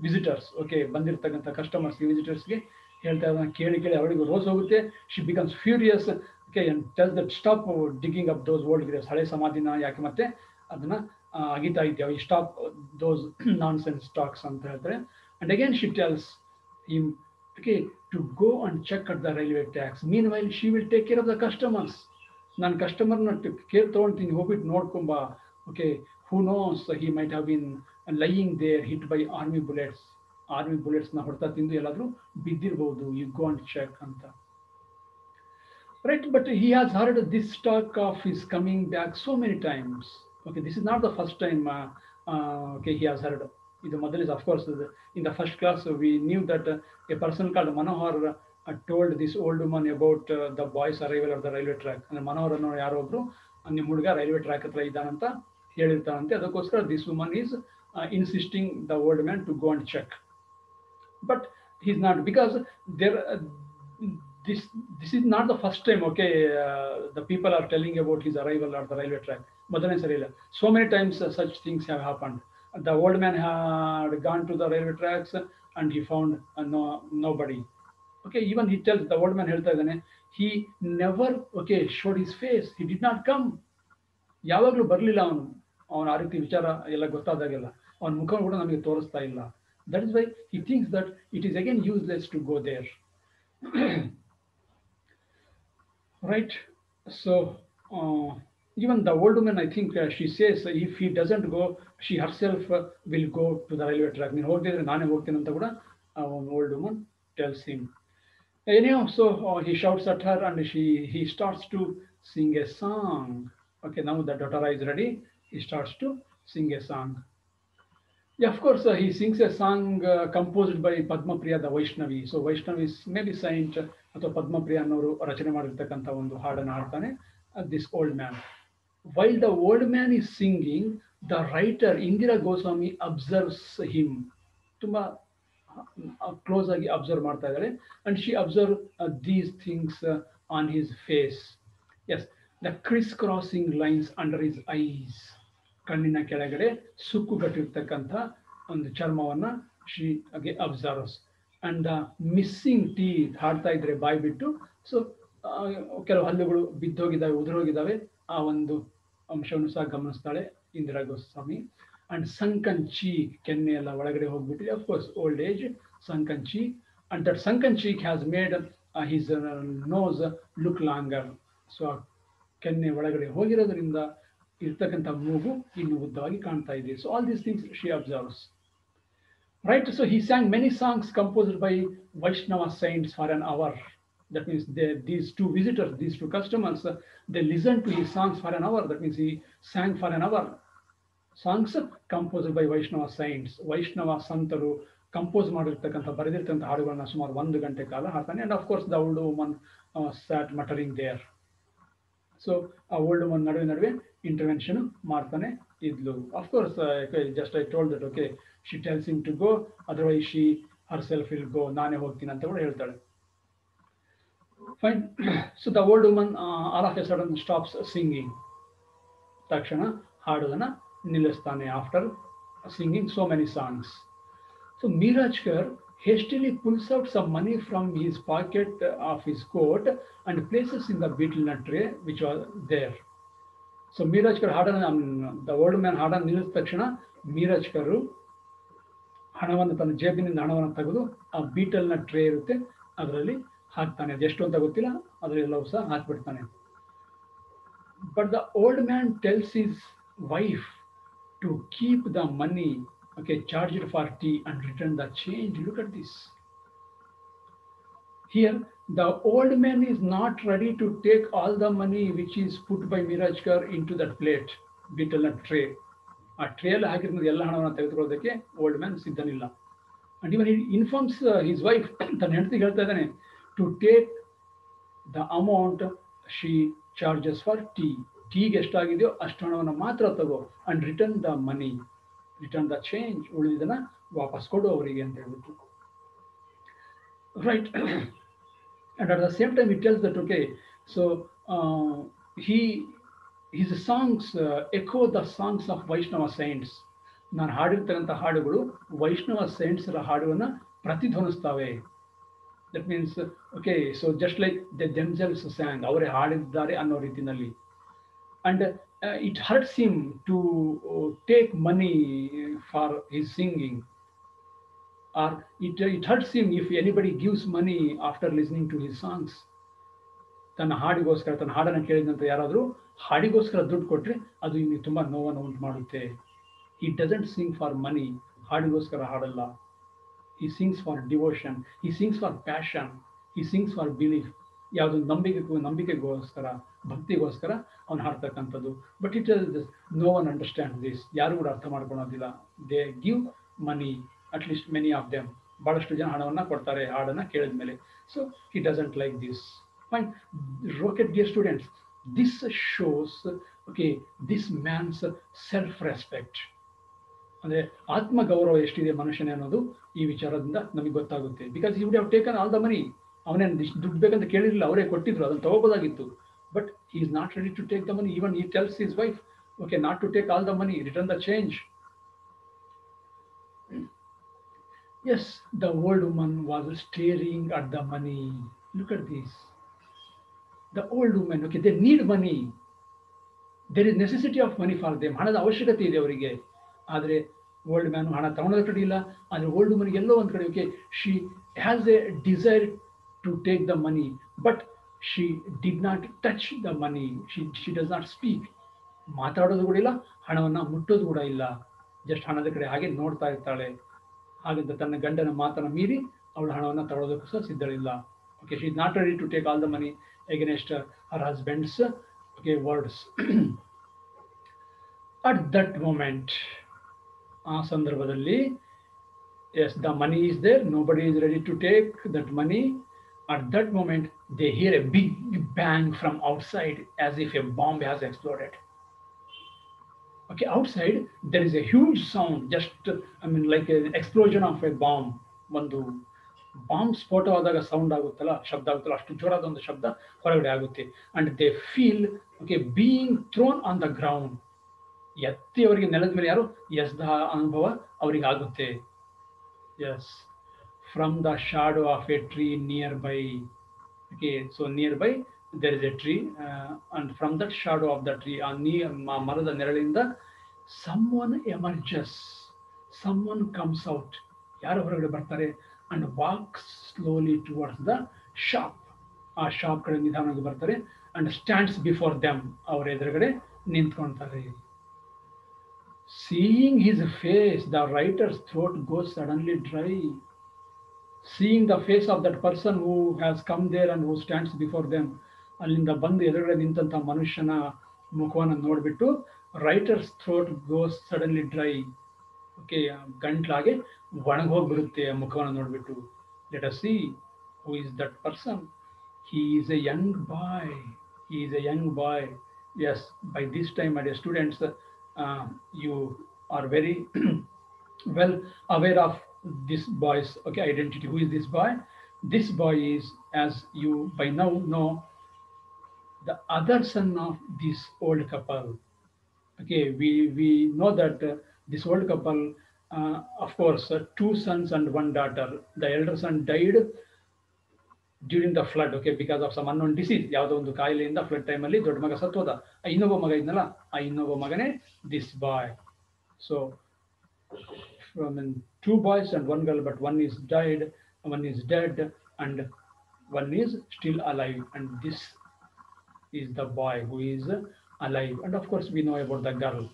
visitors okay ಬಂದಿರ್ತಕ್ಕಂಥ customers ವಿಸಿಟರ್ಸ್ಗೆ ಹೇಳ್ತಾ ಇರೋದನ್ನ ಕೇಳಿ ಕೇಳಿ ಅವಳಿಗೆ rose ಹೋಗುತ್ತೆ she becomes furious okay and tell that stop digging up those old graves ಹಳೆ ಸಮಾಧಿನ ಯಾಕೆ ಮತ್ತೆ ಅದನ್ನ ಅಗಿತಾ ಇದ್ದೇವೆ stop those nonsense talks ಅಂತ ಹೇಳ್ತಾರೆ and again she tells him okay to go and check at the railway tax meanwhile she will take care of the customers ನಾನು ಕಸ್ಟಮರ್ನ care ತೊಗೊಳ್ತೀನಿ ಹೋಗ್ಬಿಟ್ಟು ನೋಡ್ಕೊಂಬ okay who knows he might have been lying there hit by army bullets army ಬುಲೆಟ್ಸ್ನ ಹೊಡ್ತಾ ತಿಂದು ಎಲ್ಲಾದರೂ ಬಿದ್ದಿರ್ಬೋದು you go and check ಅಂತ right but he has heard this talk of his coming back so many times okay this is not the first time okay he has heard ಇದು ಮೊದಲು of course in the first class we knew that uh, a person called Manohar uh, told this old woman about uh, the boy's arrival at the railway track. ಅಂದ್ರೆ ಮನೋಹರ್ ಅನ್ನೋ ಯಾರೋ ಒಬ್ರು ನಿಮ್ಮ ಹುಡುಗ railway track ಹತ್ರ ಇದ್ದಾನಂತ ಹೇಳಿರ್ತಾನಂತೆ. ಅದಕ್ಕೋಸ್ಕರ this woman is insisting the old man to go and check but is not because there this this is not the first time okay the people are telling about his arrival at the railway track ಮೊದಲನೇ ಸರಿ ಇಲ್ಲ. So many times such things have happened the old man had gone to the railway tracks and he found uh, no nobody okay even he tells the old man he never okay showed his face he did not come ಯಾವಾಗಲೂ ಬರಲಿಲ್ಲ ಅವನು ಅವನ ಆ ರೀತಿ ವಿಚಾರ ಎಲ್ಲ ಗೊತ್ತಾದಾಗೆಲ್ಲ ಅವನ ಮುಖ ಕೂಡ ನಮಗೆ ತೋರಿಸ್ತಾ ಇಲ್ಲ that is why he thinks that it is again useless to go there right so even the old woman, I think uh, she says uh, if he doesn't go, she herself uh, will go to the railway track. ನೀನು ಹೋಗ್ತಿದ್ರೆ ನಾನೇ ಹೋಗ್ತೀನಿ ಅಂತ ಕೂಡ old woman tells him. Anyhow, so he shouts at her and she he starts to sing a song. Okay, now the daughter is ready. He starts to sing a song. Yeah, of course, uh, he sings a song uh, composed by Padma Priya, the Vaishnavi. So Vaishnavi is maybe saint ಅಥವಾ ಪದ್ಮಪ್ರಿಯ ಅನ್ನೋರು ರಚನೆ ಮಾಡಿರ್ತಕ್ಕಂಥ ಒಂದು ಹಾಡನ್ನು ಹಾಡ್ತಾನೆ this old man while the old man is singing, the writer Indira Goswami observes him ತುಂಬ close ಆಗಿ observe ಮಾಡ್ತಾ ಇದ್ದಾರೆ and she observe these things on his face as the criss crossing lines under his eyes ಕಣ್ಣಿನ ಕೆಳಗಡೆ ಸುಕ್ಕುಗಟ್ಟಿರ್ತಕ್ಕಂಥ ಒಂದು ಚರ್ಮವನ್ನು she again observes and missing teeth ಹಾಡ್ತಾ ಇದ್ರೆ ಬಾಯಿ ಬಿಟ್ಟು ಸೊ ಕೆಲವು ಹಲ್ಲುಗಳು ಬಿದ್ದೋಗಿದ್ದಾವೆ ಉದುರೋಗಿದ್ದಾವೆ ಆ ಒಂದು ಅಂಶವನ್ನು ಸಹ ಗಮನಿಸ್ತಾಳೆ Indira Goswami. And sunken cheek ಕೆನ್ನೆ ಎಲ್ಲ ಒಳಗಡೆ ಹೋಗ್ಬಿಟ್ಟಿದೆ. Of course old age sunken cheek and that sunken cheek has made his nose look longer so ಕೆನ್ನೆ ಒಳಗಡೆ ಹೋಗಿರೋದ್ರಿಂದ ಇರ್ತಕ್ಕಂಥ ಮೂಗು ಇನ್ನು ಉದ್ದವಾಗಿ ಕಾಣ್ತಾ ಇದೆ. So all these things she observes right so he sang many songs composed by Vaishnava saints for an hour. That means they, these two visitors, these two customers, uh, they listened to his songs for an hour. That means he sang for an hour. Songs composed by Vaishnava saints. Vaishnava ಸಂತರು compose ಮಾಡಿರ್ತಕ್ಕಂಥ ಬರೆದಿರ್ತಕ್ಕಂಥ ಹಾಡುಗಳನ್ನ ಸುಮಾರು ಒಂದು ಗಂಟೆ ಕಾಲ ಹಾಡ್ತಾನೆ and of course the old woman sat muttering there so ಆ old woman ನಡುವೆ ನಡುವೆ ಇಂಟರ್ವೆನ್ಷನ್ ಮಾಡ್ತಾನೆ ಇದ್ಲು of course just I told that okay she tells him to go otherwise she herself will go ನಾನೇ ಹೋಗ್ತೀನಿ ಅಂತ ಕೂಡ ಹೇಳ್ತಾಳೆ fine so the old woman all of a sudden stops singing ತಕ್ಷಣ ಹಾಡುದನ್ನ ನಿಲ್ಲಿಸ್ತಾನೆ after singing so many songs so Mirajkar hastily pulls out some money from his pocket of his coat and places in the beetle nut tray which was there. So Mirajkar ಹಾಡನ್ನು the old man ಹಾಡನ್ನು ನಿಲ್ಲಿಸಿದ ತಕ್ಷಣ ಮೀರಾಜ್ಕರು ಹಣವನ್ನು ತನ್ನ ಜೇಬಿನಿಂದ ಹಣವನ್ನು ತೆಗೆದು ಆ ಬೀಟಲ್ನ tray ಇರುತ್ತೆ. ಅದರಲ್ಲಿ ಹಾಕ್ತಾನೆ. ಅದು ಎಷ್ಟು ಅಂತ ಗೊತ್ತಿಲ್ಲ ಅದರೆಲ್ಲವೂ ಸಹ ಹಾಕ್ಬಿಡ್ತಾನೆ. But the old man tells his wife to keep the money okay charge for tea and return the change look at this here the old man is not ready to take all the money which is put by Mirajkar in to that plate ಬಿಟಲ್ನ tray ಆ ಟ್ರೇಲ್ ಹಾಕಿರೋದು ಎಲ್ಲ ಹಣವನ್ನು ತೆಗೆದುಕೊಳ್ಳೋದಕ್ಕೆ old man ಸಿದ್ಧನಿಲ್ಲ. And even informs his wife ತನ್ನ ಹೆಂಡತಿ ಹೇಳ್ತಾ ಇದ್ದಾನೆ to take the amount she charges for tea ಟೀಗೆ ಎಷ್ಟಾಗಿದೆಯೋ ಅಷ್ಟು ಹಣವನ್ನು ಮಾತ್ರ ತಗೋ and return the money return the change ಉಳಿದಿದ್ದನ್ನ ವಾಪಸ್ ಕೊಡು ಅವರಿಗೆ ಅಂತ ಹೇಳ್ಬಿಟ್ಟು. Right and at the same time it tells that okay so he his songs echo the songs of Vaishnava saints ನಾನು ಹಾಡಿರ್ತಕ್ಕಂಥ ಹಾಡುಗಳು ವೈಷ್ಣವ ಸೈಂಟ್ಸ್ರ ಹಾಡುವನ್ನು ಪ್ರತಿಧ್ವನಿಸ್ತವೆ. That means okay so just like the themselves sang ಅವರೇ ಹಾಡಿದ್ದಾರೆ ಅನ್ನೋ ರೀತಿಯಲ್ಲಿ and it hurts hurts to take money for his singing or it it hurts it if anybody gives money after listening to his songs ತನ್ನ ಹಾಡಿಗೋಸ್ಕರ, ತನ್ನ ಹಾಡನ್ನು ಕೇಳಿದಂತ ಯಾರಾದರೂ ಹಾಡಿಗೋಸ್ಕರ ದುಡ್ಡು ಕೊಟ್ಟರೆ ಅದು ಇನ್ನು ತುಂಬ ನೋವನ್ನು ಉಂಟು ಮಾಡುತ್ತೆ. He doesn't sing for money ಹಾಡಿಗೋಸ್ಕರ ಹಾಡಲ್ಲ. He sings for devotion he sings for passion he sings for belief ಯಾವುದು ನಂಬಿಕೆಗೂ ನಂಬಿಕೆಗೋಸ್ಕರ, ಭಕ್ತಿಗೋಸ್ಕರ ಅವ್ನು ಹಾಡ್ತಕ್ಕಂಥದ್ದು. But it no one understand this ಯಾರು ಕೂಡ ಅರ್ಥ ಮಾಡ್ಕೊಳೋದಿಲ್ಲ they give money at least many of them ಭಾಳಷ್ಟು ಜನ ಹಣವನ್ನು ಕೊಡ್ತಾರೆ ಹಾಡನ್ನು ಕೇಳಿದ ಮೇಲೆ so he doesn't like this fine rocket dear students this shows okay this man's self respect ಅಂದರೆ ಆತ್ಮಗೌರವ ಎಷ್ಟಿದೆ ಮನುಷ್ಯನೇ ಅನ್ನೋದು ಈ ವಿಚಾರದಿಂದ ನಮಗೆ ಗೊತ್ತಾಗುತ್ತೆ. Because you would taken all the money ಅವನೇನು ದುಡ್ಡು ಬೇಕಂತ ಕೇಳಿರಲಿಲ್ಲ, ಅವರೇ ಕೊಟ್ಟಿದ್ರು, ಅದನ್ನು ತಗೋಬೋದಾಗಿತ್ತು. But he is not ready to take the money even he tells his wife okay not to take all the money return the change as the old woman was staring at the money look at these the old women okay they need money there is necessity of money for them ಹಣದ ಅವಶ್ಯಕತೆ ಇದೆ ಅವರಿಗೆ. ಆದರೆ old man ಹಣ ತಗೊಂಡ ಕಡೆ ಇಲ್ಲ. ಆದರೆ ಓಲ್ಡ್ ಮನಿಗೆ ಎಲ್ಲೋ ಒಂದು ಕಡೆ okay she has a desire to take the money but she did not touch the money she she does not speak ಮಾತಾಡೋದು ಕೂಡ ಇಲ್ಲ, ಹಣವನ್ನು ಮುಟ್ಟೋದು ಕೂಡ ಇಲ್ಲ. ಜಸ್ಟ್ ಹಣದ ಕಡೆ ಹಾಗೆ ನೋಡ್ತಾ ಇರ್ತಾಳೆ. ಹಾಗಂತ ತನ್ನ ಗಂಡನ ಮಾತನ್ನು ಮೀರಿ ಅವಳು ಹಣವನ್ನು ತಗೊಳ್ಳೋದಕ್ಕೂ ಸಹ ಸಿದ್ಧಳಿಲ್ಲ. Okay she is not ready to take all the money against her husband's okay words at that moment ಆ ಸಂದರ್ಭದಲ್ಲಿ as the money is there nobody is ready to take that money At that moment, they hear a big bang from outside as if a bomb has exploded. Okay, outside there is a huge sound, just I mean like an explosion of a bomb. ಒಂದು bomb ಸ್ಫೋಟವಾದಾಗ sound ಆಗುತ್ತಲ್ಲ ಶಬ್ದ ಆಗುತ್ತಲ್ಲ ಅಷ್ಟು ಜೋರಾದ ಒಂದು ಶಬ್ದ ಹೊರಗಡೆ ಆಗುತ್ತೆ and they feel okay being thrown on the ground ಎತ್ತಿ ಅವರಿಗೆ ನೆಲದ ಮೇಲೆ ಯಾರು? ಎಸ್ದ ಅನುಭವ ಅವರಿಗೆ ಆಗುತ್ತೆ as from the shadow of a tree nearby okay so nearby there is a tree and from that shadow of the tree ಆ ನೀ ಮರದ ನೆರಳಿಂದ some emerges someone comes out ಯಾರು ಹೊರಗಡೆ ಬರ್ತಾರೆ? And walk slowly towards the shop ಆ shop ಕಡೆ ನಿಧಾನವಾಗಿ ಬರ್ತಾರೆ ಅಂಡ್ ಸ್ಟ್ಯಾಂಡ್ಸ್ ಬಿಫೋರ್ ದೆಮ್ ಅವರ ಎದುರುಗಡೆ ನಿಂತ್ಕೊಳ್ತಾರೆ seeing his face the writer's throat goes suddenly dry seeing the face of that person who has come there and who stands before them ಅಲ್ಲಿಂದ ಬಂದು ಎದುರುಗಡೆ ನಿಂತಹ ಮನುಷ್ಯನ ಮುಖವನ್ನು ನೋಡಿಬಿಟ್ಟು writer's throat goes suddenly dry okay ಗಂಟ್ಲಾಗೆ ಒಣಗೋಗ್ಬಿಡುತ್ತೆ ಆ ಮುಖವನ್ನು ನೋಡಿಬಿಟ್ಟು let us see who is that person he is a young boy he is a young boy as by this time at a um, you are very well aware of this boy's okay identity. Who is this boy? This boy is as you by now know the other son of this old couple. Okay we we know that uh, this old couple uh, of course uh, two sons and one daughter. The elder son died During the flood okay because of some ಅನ್ನೊಂದು disease ಯಾವುದೋ ಒಂದು ಕಾಯಿಲೆಯಿಂದ flood ಟೈಮಲ್ಲಿ ದೊಡ್ಡ ಮಗ ಸತ್ತೋದ ಆ ಇನ್ನೊಬ್ಬ ಮಗ ಇದ್ನಲ್ಲ ಆ ಇನ್ನೊಬ್ಬ ಮಗನೇ this boy so I mean, two boys and one girl, but one is died, one is dead, and one is still alive. And this is the boy who is alive. And of course, we know about the girl.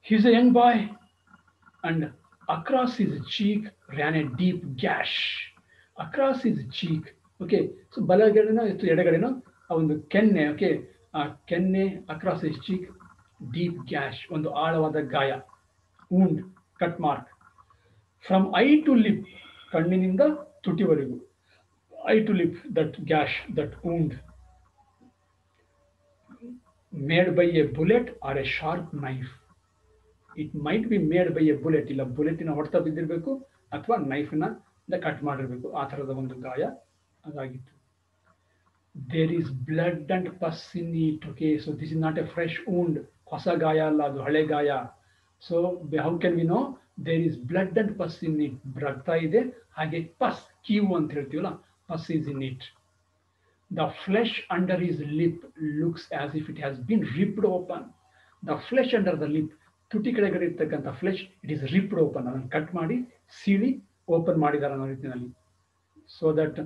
He's a young boy, and across his cheek ran a deep his cheek okay so ಬಲಗಡೆನೋ, ಇತ್ತು ಎಡಗಡೆನೋ, ಆ ಒಂದು ಕೆನ್ನೆ okay ಆ ಕೆನ್ನೆ across his cheek deep gash ಒಂದು ಆಳವಾದ ಗಾಯ, wound cut mark from eye to lip ಕಣ್ಣಿನಿಂದ ತುಟಿವರೆಗೂ. Eye to lip that gash that wound. Made by a bullet or a sharp knife it might be made by a bullet ಇಲ್ಲ, ಬುಲೆಟಿನ ಹೊಡೆತ ಬಿದ್ದಿರಬೇಕು, ಅಥವಾ ನೈಫ್ನ cut ಮಾಡಿರಬೇಕು, ಆ ಥರದ ಒಂದು ಗಾಯ. ಅದಾಗಿತ್ತು there is blood and pus in it okay so this is not a fresh wound ಹೊಸ ಗಾಯ ಅಲ್ಲ ಅದು, ಹಳೆ ಗಾಯ. So how can we know there is blood and pus in it ರಕ್ತ ಇದೆ, ಹಾಗೆ ಪಸ್ ಕೀವು ಅಂತ ಹೇಳ್ತೀವಲ್ಲ pus is in it the flesh under his lip looks as if it has been ripped open the flesh under the lip ತುಟಿ ಕೆಳಗಡೆ ಇರ್ತಕ್ಕಂಥ flesh it is ripped open ಅದನ್ನು ಕಟ್ ಮಾಡಿ, ಸೀಳಿ ಓಪನ್ ಮಾಡಿದ್ದಾರೆ ಅನ್ನೋ ರೀತಿಯಲ್ಲಿ so that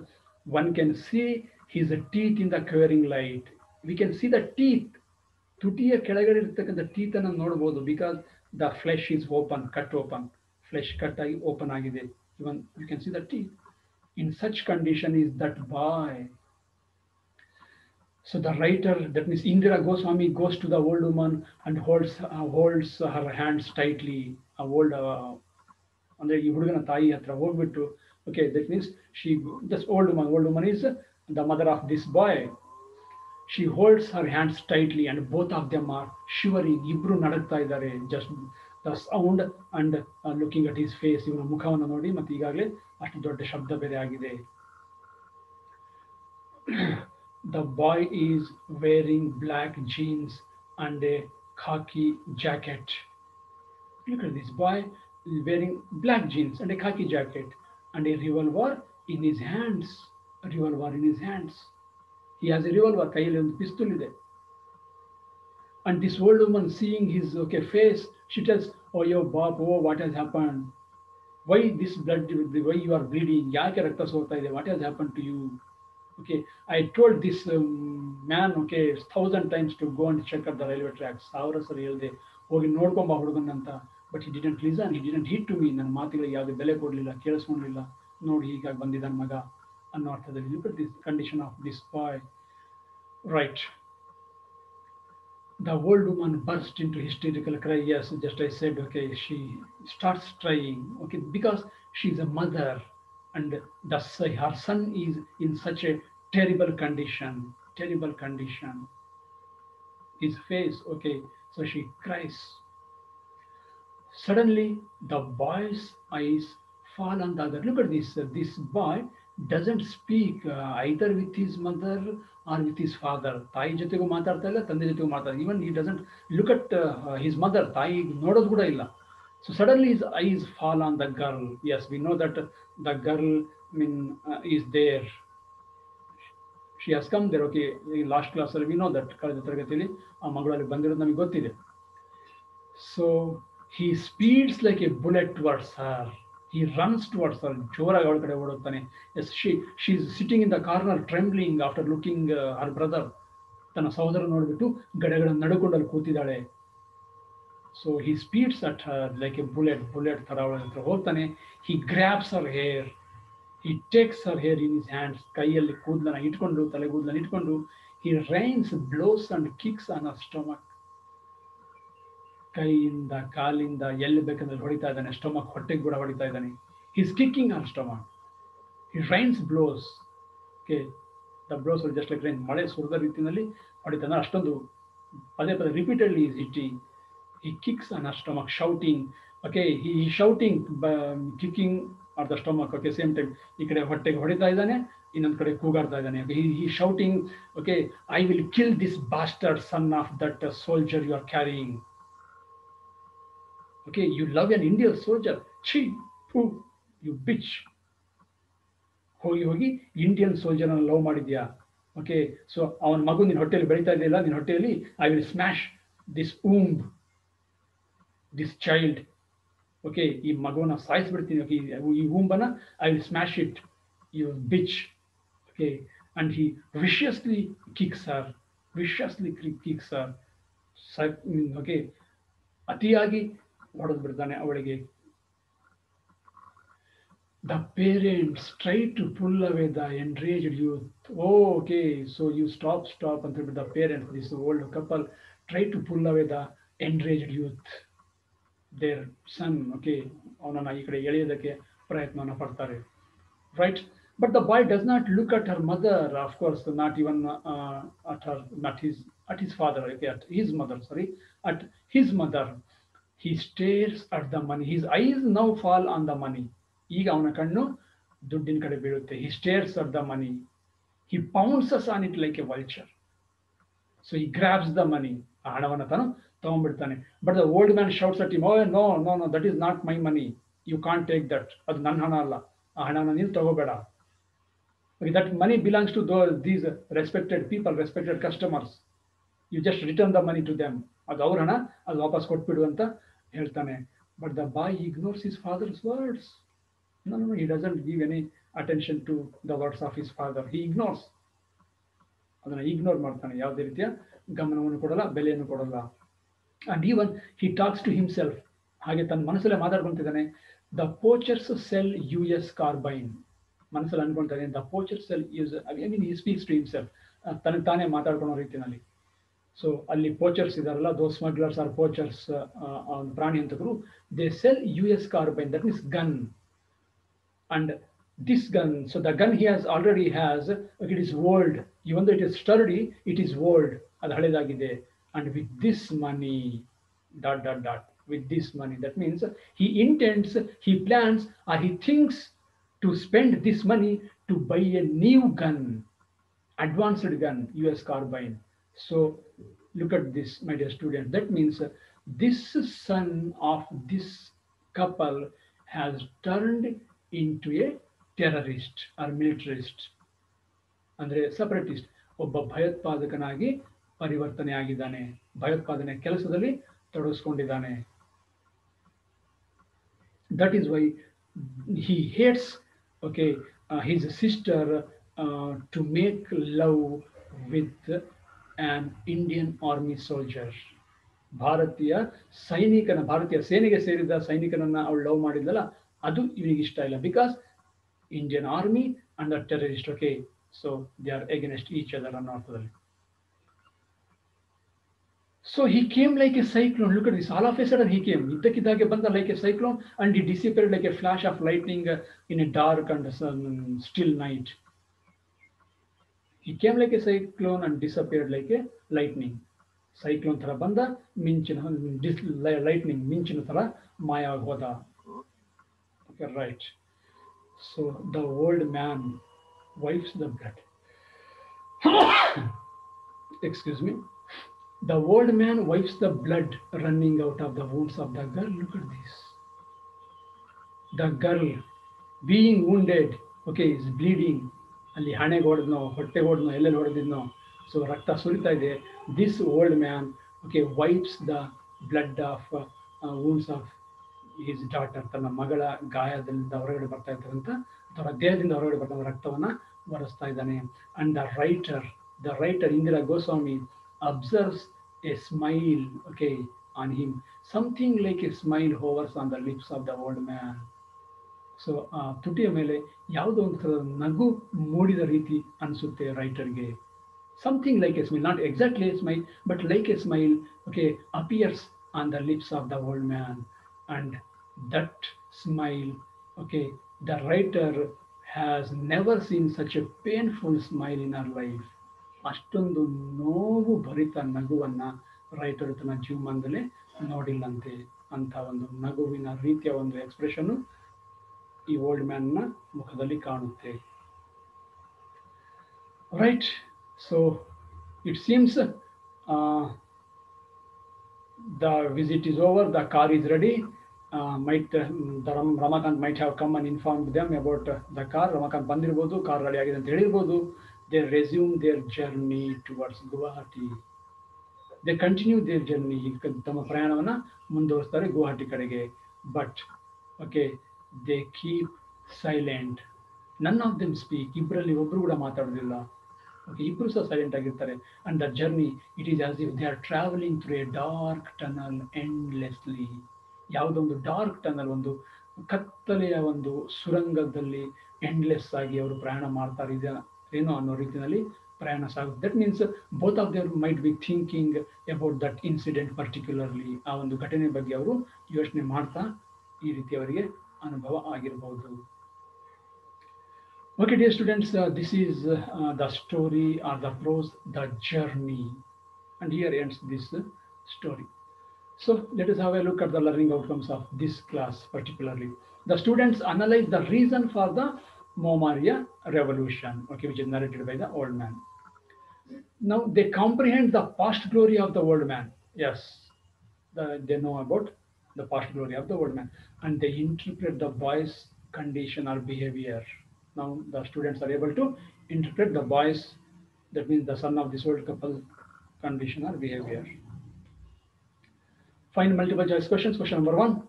one can see his uh teeth in the curing light we can see the teeth ತುಟಿಯ ಕೆಳಗಡೆ ಇರ್ತಕ್ಕಂಥ ಟೀತ್ ಅನ್ನು ನೋಡ್ಬೋದು because the flesh is open, cut open, flesh cut ಆಗಿ open ಆಗಿದೆ. Even you can see the teeth. In such condition is that boy. So the writer, that means Indira Goswami, goes to the old woman and holds uh, holds her hands tightly. A old ಅಂದ್ರೆ ಈ ಹುಡುಗನ ತಾಯಿ ಹತ್ರ ಹೋಗ್ಬಿಟ್ಟು okay that means she thus old man old man is the mother of this boy she holds her hands tightly and both of them are shivering ಇಬ್ರು ನಡಕ್ತಾ ಇದ್ದಾರೆ just the sound and looking at his face ಇವನ ಮುಖವನ್ನು ನೋಡಿ, ಮತ್ತೆ ಈಗಾಗಲೇ ಅಷ್ಟು ದೊಡ್ಡ ಶಬ್ದ ಬೇರೆ ಆಗಿದೆ. The boy is wearing black jeans and a khaki jacket this boy wearing black jeans and a khaki jacket and a revolver in his hands. A revolver in his hands. He has a revolver, ಕೈಯಲ್ಲಿ ಒಂದು ಪಿಸ್ತೂಲ್ ಇದೆ And this old woman seeing his okay face, she tells, Oh, yo, Bob, oh, what has happened? Why this blood, why you are bleeding? ಯಾಕೆ ರಕ್ತ ಸೋರ್ತಾ ಇದೆ? What has happened to you? Okay, I told this um, man, okay, thousand times to go and check at the railway tracks. ಸಾವಿರ ಸರಿ ಹೇಳಿದೆ ಹೋಗಿ ನೋಡ್ಕೊಂಬ ಹುಡುಗನಂತ But he didn't listen he didn't hit to me ನನ್ನ ಮಾತುಗಳಿಗೆ ಯಾವುದೇ ಬೆಲೆ ಕೊಡಲಿಲ್ಲ ಕೇಳಿಸ್ಕೊಂಡಿಲ್ಲ ನೋಡಿ ಹೀಗಾಗಿ ಬಂದಿದ್ದಾನ ಮಗ ಅನ್ನೋ ಅರ್ಥದಲ್ಲಿ look at this condition of this boy right the old woman burst into hysterical cry. Yes, just I said, okay, she starts crying, okay, because she's a mother and thus her son is in such a terrible condition, terrible condition. His face, okay, So she cries. Suddenly, the boy's eyes fall on the other. Look at this. uh, This boy doesn't speak uh, either with his mother or with his father. ತಾಯಿ ಜೊತೆಗೂ ಮಾತಾಡ್ತಾ ಇಲ್ಲ ತಂದೆ ಜೊತೆಗೂ Even even he doesn't look at uh, his mother. ತಾಯಿ ನೋಡೋದು ಕೂಡ ಇಲ್ಲ. So suddenly his eyes fall on the girl. Yes, we know that the girl I mean, uh, is there. She has come there. Okay, in last class ಅಲ್ಲಿ we know that ಕಳೆದ ತರಗತಿಯಲ್ಲಿ ಆ ಮಗಳು ಅಲ್ಲಿ ಬಂದಿರೋದು ನಮಗೆ ಗೊತ್ತಿದೆ. So he speeds like a bullet towards her. He runs towards her. ಜೋರಾಗಿ ಅವಳ ಕಡೆ ಓಡುತ್ತಾನೆ. As she is sitting in the corner trembling after looking uh, her brother. ತನ್ನ ಸಹೋದರ ನೋಡಿಬಿಟ್ಟು ಗಡಗಡ ನಡುಕೊಂಡು ಅಲ್ಲಿ ಕೂತಿದ್ದಾಳೆ. So he speeds at her like a bullet bullet ಥರ ಅವಳ ಹತ್ರ ಹೋಗ್ತಾನೆ he grabs her hair he takes her hair in his hands ಕೈಯಲ್ಲಿ ಕೂದಲನ್ನ ಇಟ್ಕೊಂಡು ತಲೆ ಕೂದಲನ್ನ ಇಟ್ಕೊಂಡು he rains blows and kicks on her stomach ಕೈಯಿಂದ, ಕಾಲಿಂದ, ಎಲ್ಲಿ ಬೇಕಂದ್ರೆ ಹೊಡಿತಾ ಇದ್ದಾನೆ ಸ್ಟೊಮಕ್ ಹೊಟ್ಟೆಗೆ ಕೂಡ ಹೊಡಿತಾ ಇದ್ದಾನೆ. Is kicking on stomach he rains blows okay the blows just like rain ಮಳೆ ಸುರಿದ ರೀತಿಯಲ್ಲಿ ಹೊಡಿತಾನೆ ಅಷ್ಟೊಂದು ಪದೇ ಪದೇ ರಿಪೀಟೆಡ್ಲಿ ಈಸ್ ಇಟ್ಟಿ he kicks on a stomach shouting okay he shouting kicking are the at okay same time. ಈ ಕಡೆ ಹೊಟ್ಟೆಗೆ ಹೊಡಿತಾ ಇದ್ದಾನೆ, ಇನ್ನೊಂದು ಕಡೆ ಕೂಗಾಡ್ತಾ ಇದ್ದಾನೆ. He shouting okay I will kill this bastard son of that soldier you are carrying okay you love an Indian soldier ಛೀ poo, ಯು ಬಿಚ್ ಹೋಗಿ ಹೋಗಿ ಇಂಡಿಯನ್ ಸೋಲ್ಜರ್ನ ಲವ್ ಮಾಡಿದ್ಯಾ? ಓಕೆ ಸೊ ಅವನ ಮಗು ನಿನ್ನ ಹೊಟ್ಟೆಯಲ್ಲಿ ಬೆಳೀತಾ ಇದೆಯಲ್ಲ ನಿನ್ನ ಹೊಟ್ಟೆಯಲ್ಲಿ I will smash this womb this child okay ಈ ಮಗುವನ್ನ ಸಾಯಿಸ್ಬಿಡ್ತೀನಿ ಓಕೆ ಈ ಊಂಬನ I will smash it you bitch okay and he viciously kicks her viciously kicks her okay ಅತಿಯಾಗಿ ಹೊಡೆದು ಬಿಡ್ತಾನೆ ಅವಳಿಗೆ the parents try to pull away the enraged youth. Oh, okay, so you stop, stop, and the parents, this old couple, try to pull away the enraged youth. Their son, okay, ಅವನನ್ನ ಈ ಕಡೆ ಎಳೆಯೋದಕ್ಕೆ ಪ್ರಯತ್ನವನ್ನು ಪಡ್ತಾರೆ right but the boy does not look at her mother of course not even at her not his at his father okay at his mother sorry at his mother he stares at the money his eyes now fall on the money ಈಗ ಅವನ ಕಣ್ಣು ದುಡ್ಡಿನ ಕಡೆ ಬೀಳುತ್ತೆ. He stares at the money he pounces on it like a vulture so he grabs the money ಆ ಹಣವನ್ನು ತಾನು ತಗೊಂಡ್ಬಿಡ್ತಾನೆ. But the old man shouts at him oh no no no that is not my money you can't take that ಅದು ನನ್ನ ಹಣ ಅಲ್ಲ. ಆ ಹಣನ ನೀನು ತಗೋಬೇಡ. That money belongs to those these respected people respected customers you just return the money to them ಅದು ಅವ್ರ ಹಣ, ಅದು ವಾಪಸ್ ಕೊಟ್ಬಿಡು ಅಂತ ಹೇಳ್ತಾನೆ but the boy ignores his father's words ನಾನು no, doesn't he any attention to the words of his father. He ignores. ಅದನ್ನು ಇಗ್ನೋರ್ ಮಾಡ್ತಾನೆ. ಯಾವುದೇ ರೀತಿಯ ಗಮನವನ್ನು ಕೊಡಲ್ಲ ಬೆಲೆಯನ್ನು ಕೊಡಲ್ಲ. And even he talks to himself ಹಾಗೆ ತನ್ನ ಮನಸ್ಸಲ್ಲೇ ಮಾತಾಡ್ಕೊಂತಿದ್ದಾನೆ the poachers sell U S carbine ಮನಸ್ಸಲ್ಲಿ ಅನ್ಕೊಂತಾನೆ the poacher sell US I mean he speaks to himself ತನಗೆ ತಾನೇ ಮಾತಾಡ್ಕೊಳೋ ರೀತಿಯಲ್ಲಿ. ಸೊ ಅಲ್ಲಿ ಪೋಚರ್ಸ್ ಇದಾರಲ್ಲ ದೋ ಸ್ಮಗ್ಲರ್ಸ್ ಆರ್ ಪೋಚರ್ಸ್ ಪ್ರಾಣಿ ಹಂತಕರು they sell U S carbine that means gun and this gun so the gun he has already has it is old even though it is sturdy it is old ಅದು ಹಳೆದಾಗಿದೆ and with this money dot dot dot with this money that means he intends he plans or he thinks to spend this money to buy a new gun advanced gun us carbine so look at this my dear student that means this son of this couple has turned into a terrorist or militarist ಅಂದರೆ ಸಪರೇಟಿಸ್ಟ್ ಒಬ್ಬ ಭಯೋತ್ಪಾದಕನಾಗಿ ಪರಿವರ್ತನೆ ಆಗಿದ್ದಾನೆ ಭಯೋತ್ಪಾದನೆ ಕೆಲಸದಲ್ಲಿ ತೊಡಗಿಸ್ಕೊಂಡಿದ್ದಾನೆ that is why he hates okay his sister to make love with an Indian army soldier ಭಾರತೀಯ ಸೈನಿಕನ, ಭಾರತೀಯ ಸೇನೆಗೆ ಸೇರಿದ ಸೈನಿಕನನ್ನ ಅವಳು ಲವ್ ಮಾಡಿದ್ಲಲ್ಲ, ಅದು ಇವನಿಗೆ ಇಷ್ಟ ಇಲ್ಲ. Because Indian army and the terrorist okay so they are against each other ಅನ್ನೋ ಅರ್ಥದಲ್ಲಿ so he came like a cyclone look at this all of a sudden he came ಇದ್ದಕ್ಕಿದ್ದಾಗೆ ಬಂದ like a cyclone and he disappear like a flash of lightning in a dark and still night he came like a cyclone and disappeared like a lightning cyclone ಥರ ಬಂದ ಮಿಂಚಿನ ಡಿಸ್ lightning ಮಿಂಚಿನ ಥರ ಮಾಯ ಆಗಿ ಹೋದ okay right so the old man wife's the blood excuse me the old man wipes the blood running out of the wounds of the girl look at this the girl being wounded okay is bleeding ಅಲ್ಲಿ ಹಣೆಗೆ ಹೊಡೆದ್ನೋ, ಹೊಟ್ಟೆ ಹೊಡೆದ್ನೋ, ಎಲ್ಲೆಲ್ಲಿ ಹೊಡೆದಿದ್ನೋ so ರಕ್ತ ಸುರಿತಾ ಇದೆ. This old man okay wipes the blood off wounds of his daughter ತನ್ನ ಮಗಳ ಗಾಯದಿಂದ ಹೊರಗಡೆ ಬರ್ತಾ ಇದ್ದಾರಂತ ಅಥವಾ ದೇಹದಿಂದ ಹೊರಗಡೆ ಬರ್ತಾ ರಕ್ತವನ್ನು ಒರೆಸ್ತಾ ಇದ್ದಾನೆ. And the writer the writer Indira Goswami observes a smile okay on him something like a smile hovers on the lips of the old man. So ಆ, ತುಟಿಯ ಮೇಲೆ ಯಾವುದೋ ಒಂದು ಥರದ ನಗು ಮೂಡಿದ ರೀತಿ ಅನಿಸುತ್ತೆ ರೈಟರ್ಗೆ. Something like a smile not exactly a smile but like a smile okay appears on the lips of the old man and that smile okay the writer has never seen such a painful smile in hour life ಅಷ್ಟೊಂದು ನೋವು ಭರಿತ ನಗುವನ್ನು writer ತನ್ನ ಜೀವಮಾನದಲ್ಲೇ ನೋಡಿಲ್ಲಂತೆ. ಅಂತ ಒಂದು ನಗುವಿನ ರೀತಿಯ ಒಂದು expression ಈ ಓಲ್ಡ್ ಮ್ಯಾನ್ನ ಮುಖದಲ್ಲಿ ಕಾಣುತ್ತೆ right so it seems the visit is over the car is ready might the Ramakant might have come and inform them about the car Ramakant ಬಂದಿರ್ಬೋದು ಕಾರ್ ರೆಡಿ ಆಗಿದೆ ಅಂತ ಹೇಳಿರ್ಬೋದು they resume their journey towards Guwahati. They continue their journey. ತಮ್ಮ ಪ್ರಯಾಣವನ್ನ ಮುಂದುವರಿಸ್ತಾರೆ ಗುವಾಹಟಿ ಕಡೆಗೆ but okay they keep silent none of them speak ಇಬ್ಬರಲ್ಲಿ ಒಬ್ಬರು ಕೂಡ ಮಾತಾಡೋದಿಲ್ಲ. ಓಕೆ ಇಬ್ಬರು ಸಹ ಸೈಲೆಂಟ್ ಆಗಿರ್ತಾರೆ. And the journey it is as if they are travelling through a dark tunnel endlessly ಯಾವುದೊಂದು ಡಾರ್ಕ್ ಟನಲ್ ಒಂದು ಕತ್ತಲೆಯ ಒಂದು ಸುರಂಗದಲ್ಲಿ ಎಂಡ್ಲೆಸ್ ಆಗಿ ಅವರು ಪ್ರಯಾಣ ಮಾಡ್ತಾರೆ ಏನೋ ಅನ್ನೋ ರೀತಿಯಲ್ಲಿ ಪ್ರಯಾಣ ಸಾಗುತ್ತೆ. That means both of their might be thinking about that incident particularly ಆ ಒಂದು ಘಟನೆ ಬಗ್ಗೆ ಅವರು ಯೋಚನೆ ಮಾಡ್ತಾ ಈ ರೀತಿ ಅವರಿಗೆ ಅನುಭವ ಆಗಿರಬಹುದು okay dear students this is the story or the prose the journey and here ends this story so let us have a look at the learning outcomes of this class particularly. The students analyze the reason for the Momaria revolution, okay, which is narrated by the old man. Now they comprehend the past glory of the old man. Yes, the, they know about the past glory of the old man, and they interpret the boy's condition or behavior. Now the students are able to interpret the boy's, that means the son of this old couple, condition or behavior. Find multiple choice questions. Question number one.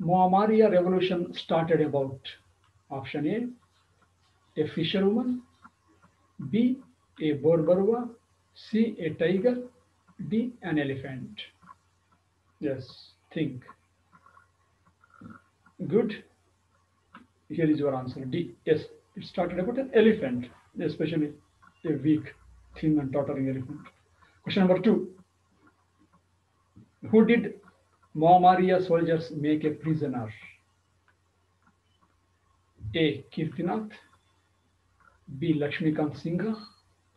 Muammaria revolution started about option A, a fisherwoman, B, a Borbarua, C, a tiger, D, an elephant. Yes, think. Good. Here is your answer. D. Yes, it started about an elephant, especially a weak, thin, and tottering elephant. Question number two. Who did Mohammadia soldiers make a prisoner? A. Kirtinath, B. Lakshmikant Singha,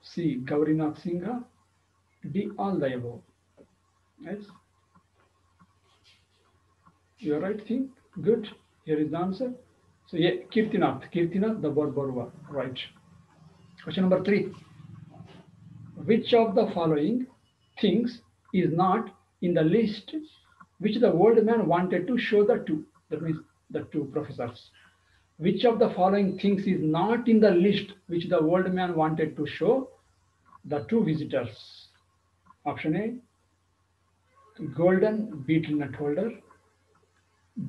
C. Gaurinath Singha, D. All the above. Yes. You are right, think. Good. Here is the answer. So, yeah, Kirtinath, Kirtinath, the Borborwa. Right. Question number three. Which of the following things is not in the list which the old man wanted to show the two, that means the two professors. Which of the following things is not in the list which the old man wanted to show the two visitors? Option A, golden beetle nut holder,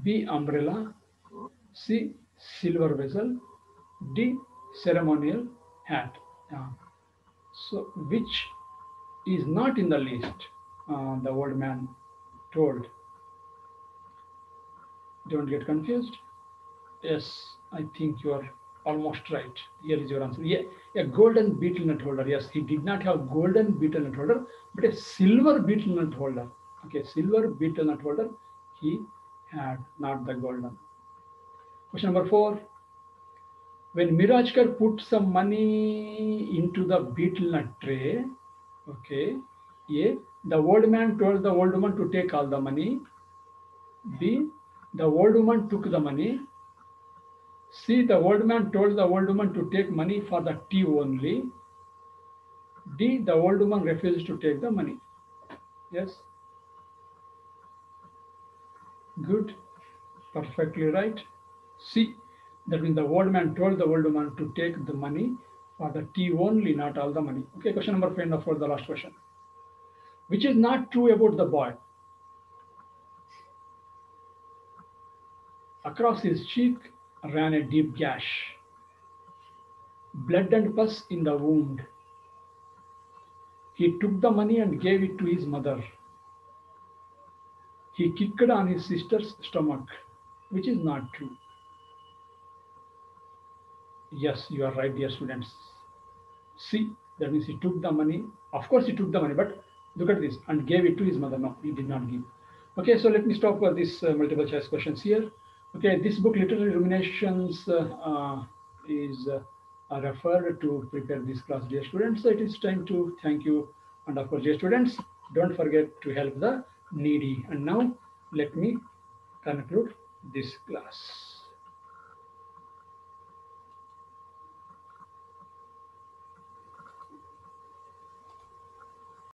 B, umbrella, C, silver vessel, D, ceremonial hat. So, which is not in the list? Uh, the old man told. Don't get confused. Yes, I think you are almost right. Here is your answer. Yeah, a golden beetle nut holder. Yes, he did not have golden beetle nut holder, but a silver beetle nut holder. Okay, silver beetle nut holder he had, not the golden. Question number four. When Mirajkar put some money into the beetle nut tray, Okay. A. The old man told the old woman to take all the money. B. The old woman took the money. C. The old man told the old woman to take money for the tea only. D. The old woman refused to take the money. Yes. Good. Perfectly right. See, That means the old man told the old woman to take the money for the tea only, not all the money. Okay, question number five now for the last question. Which is not true about the boy? Across his cheek ran a deep gash. Blood and pus in the wound. He took the money and gave it to his mother. He kicked on his sister's stomach, which is not true. Yes, you are right, dear students. See, that means he took the money. Of course, he took the money, but look at this and gave it to his mother. No, he did not give. Okay, so let me stop for this uh, multiple choice questions here. Okay, this book, Literary Ruminations, uh, uh, is uh, referred to prepare this class, dear students. So it is time to thank you. And of course, dear students, don't forget to help the needy. And now let me conclude this class.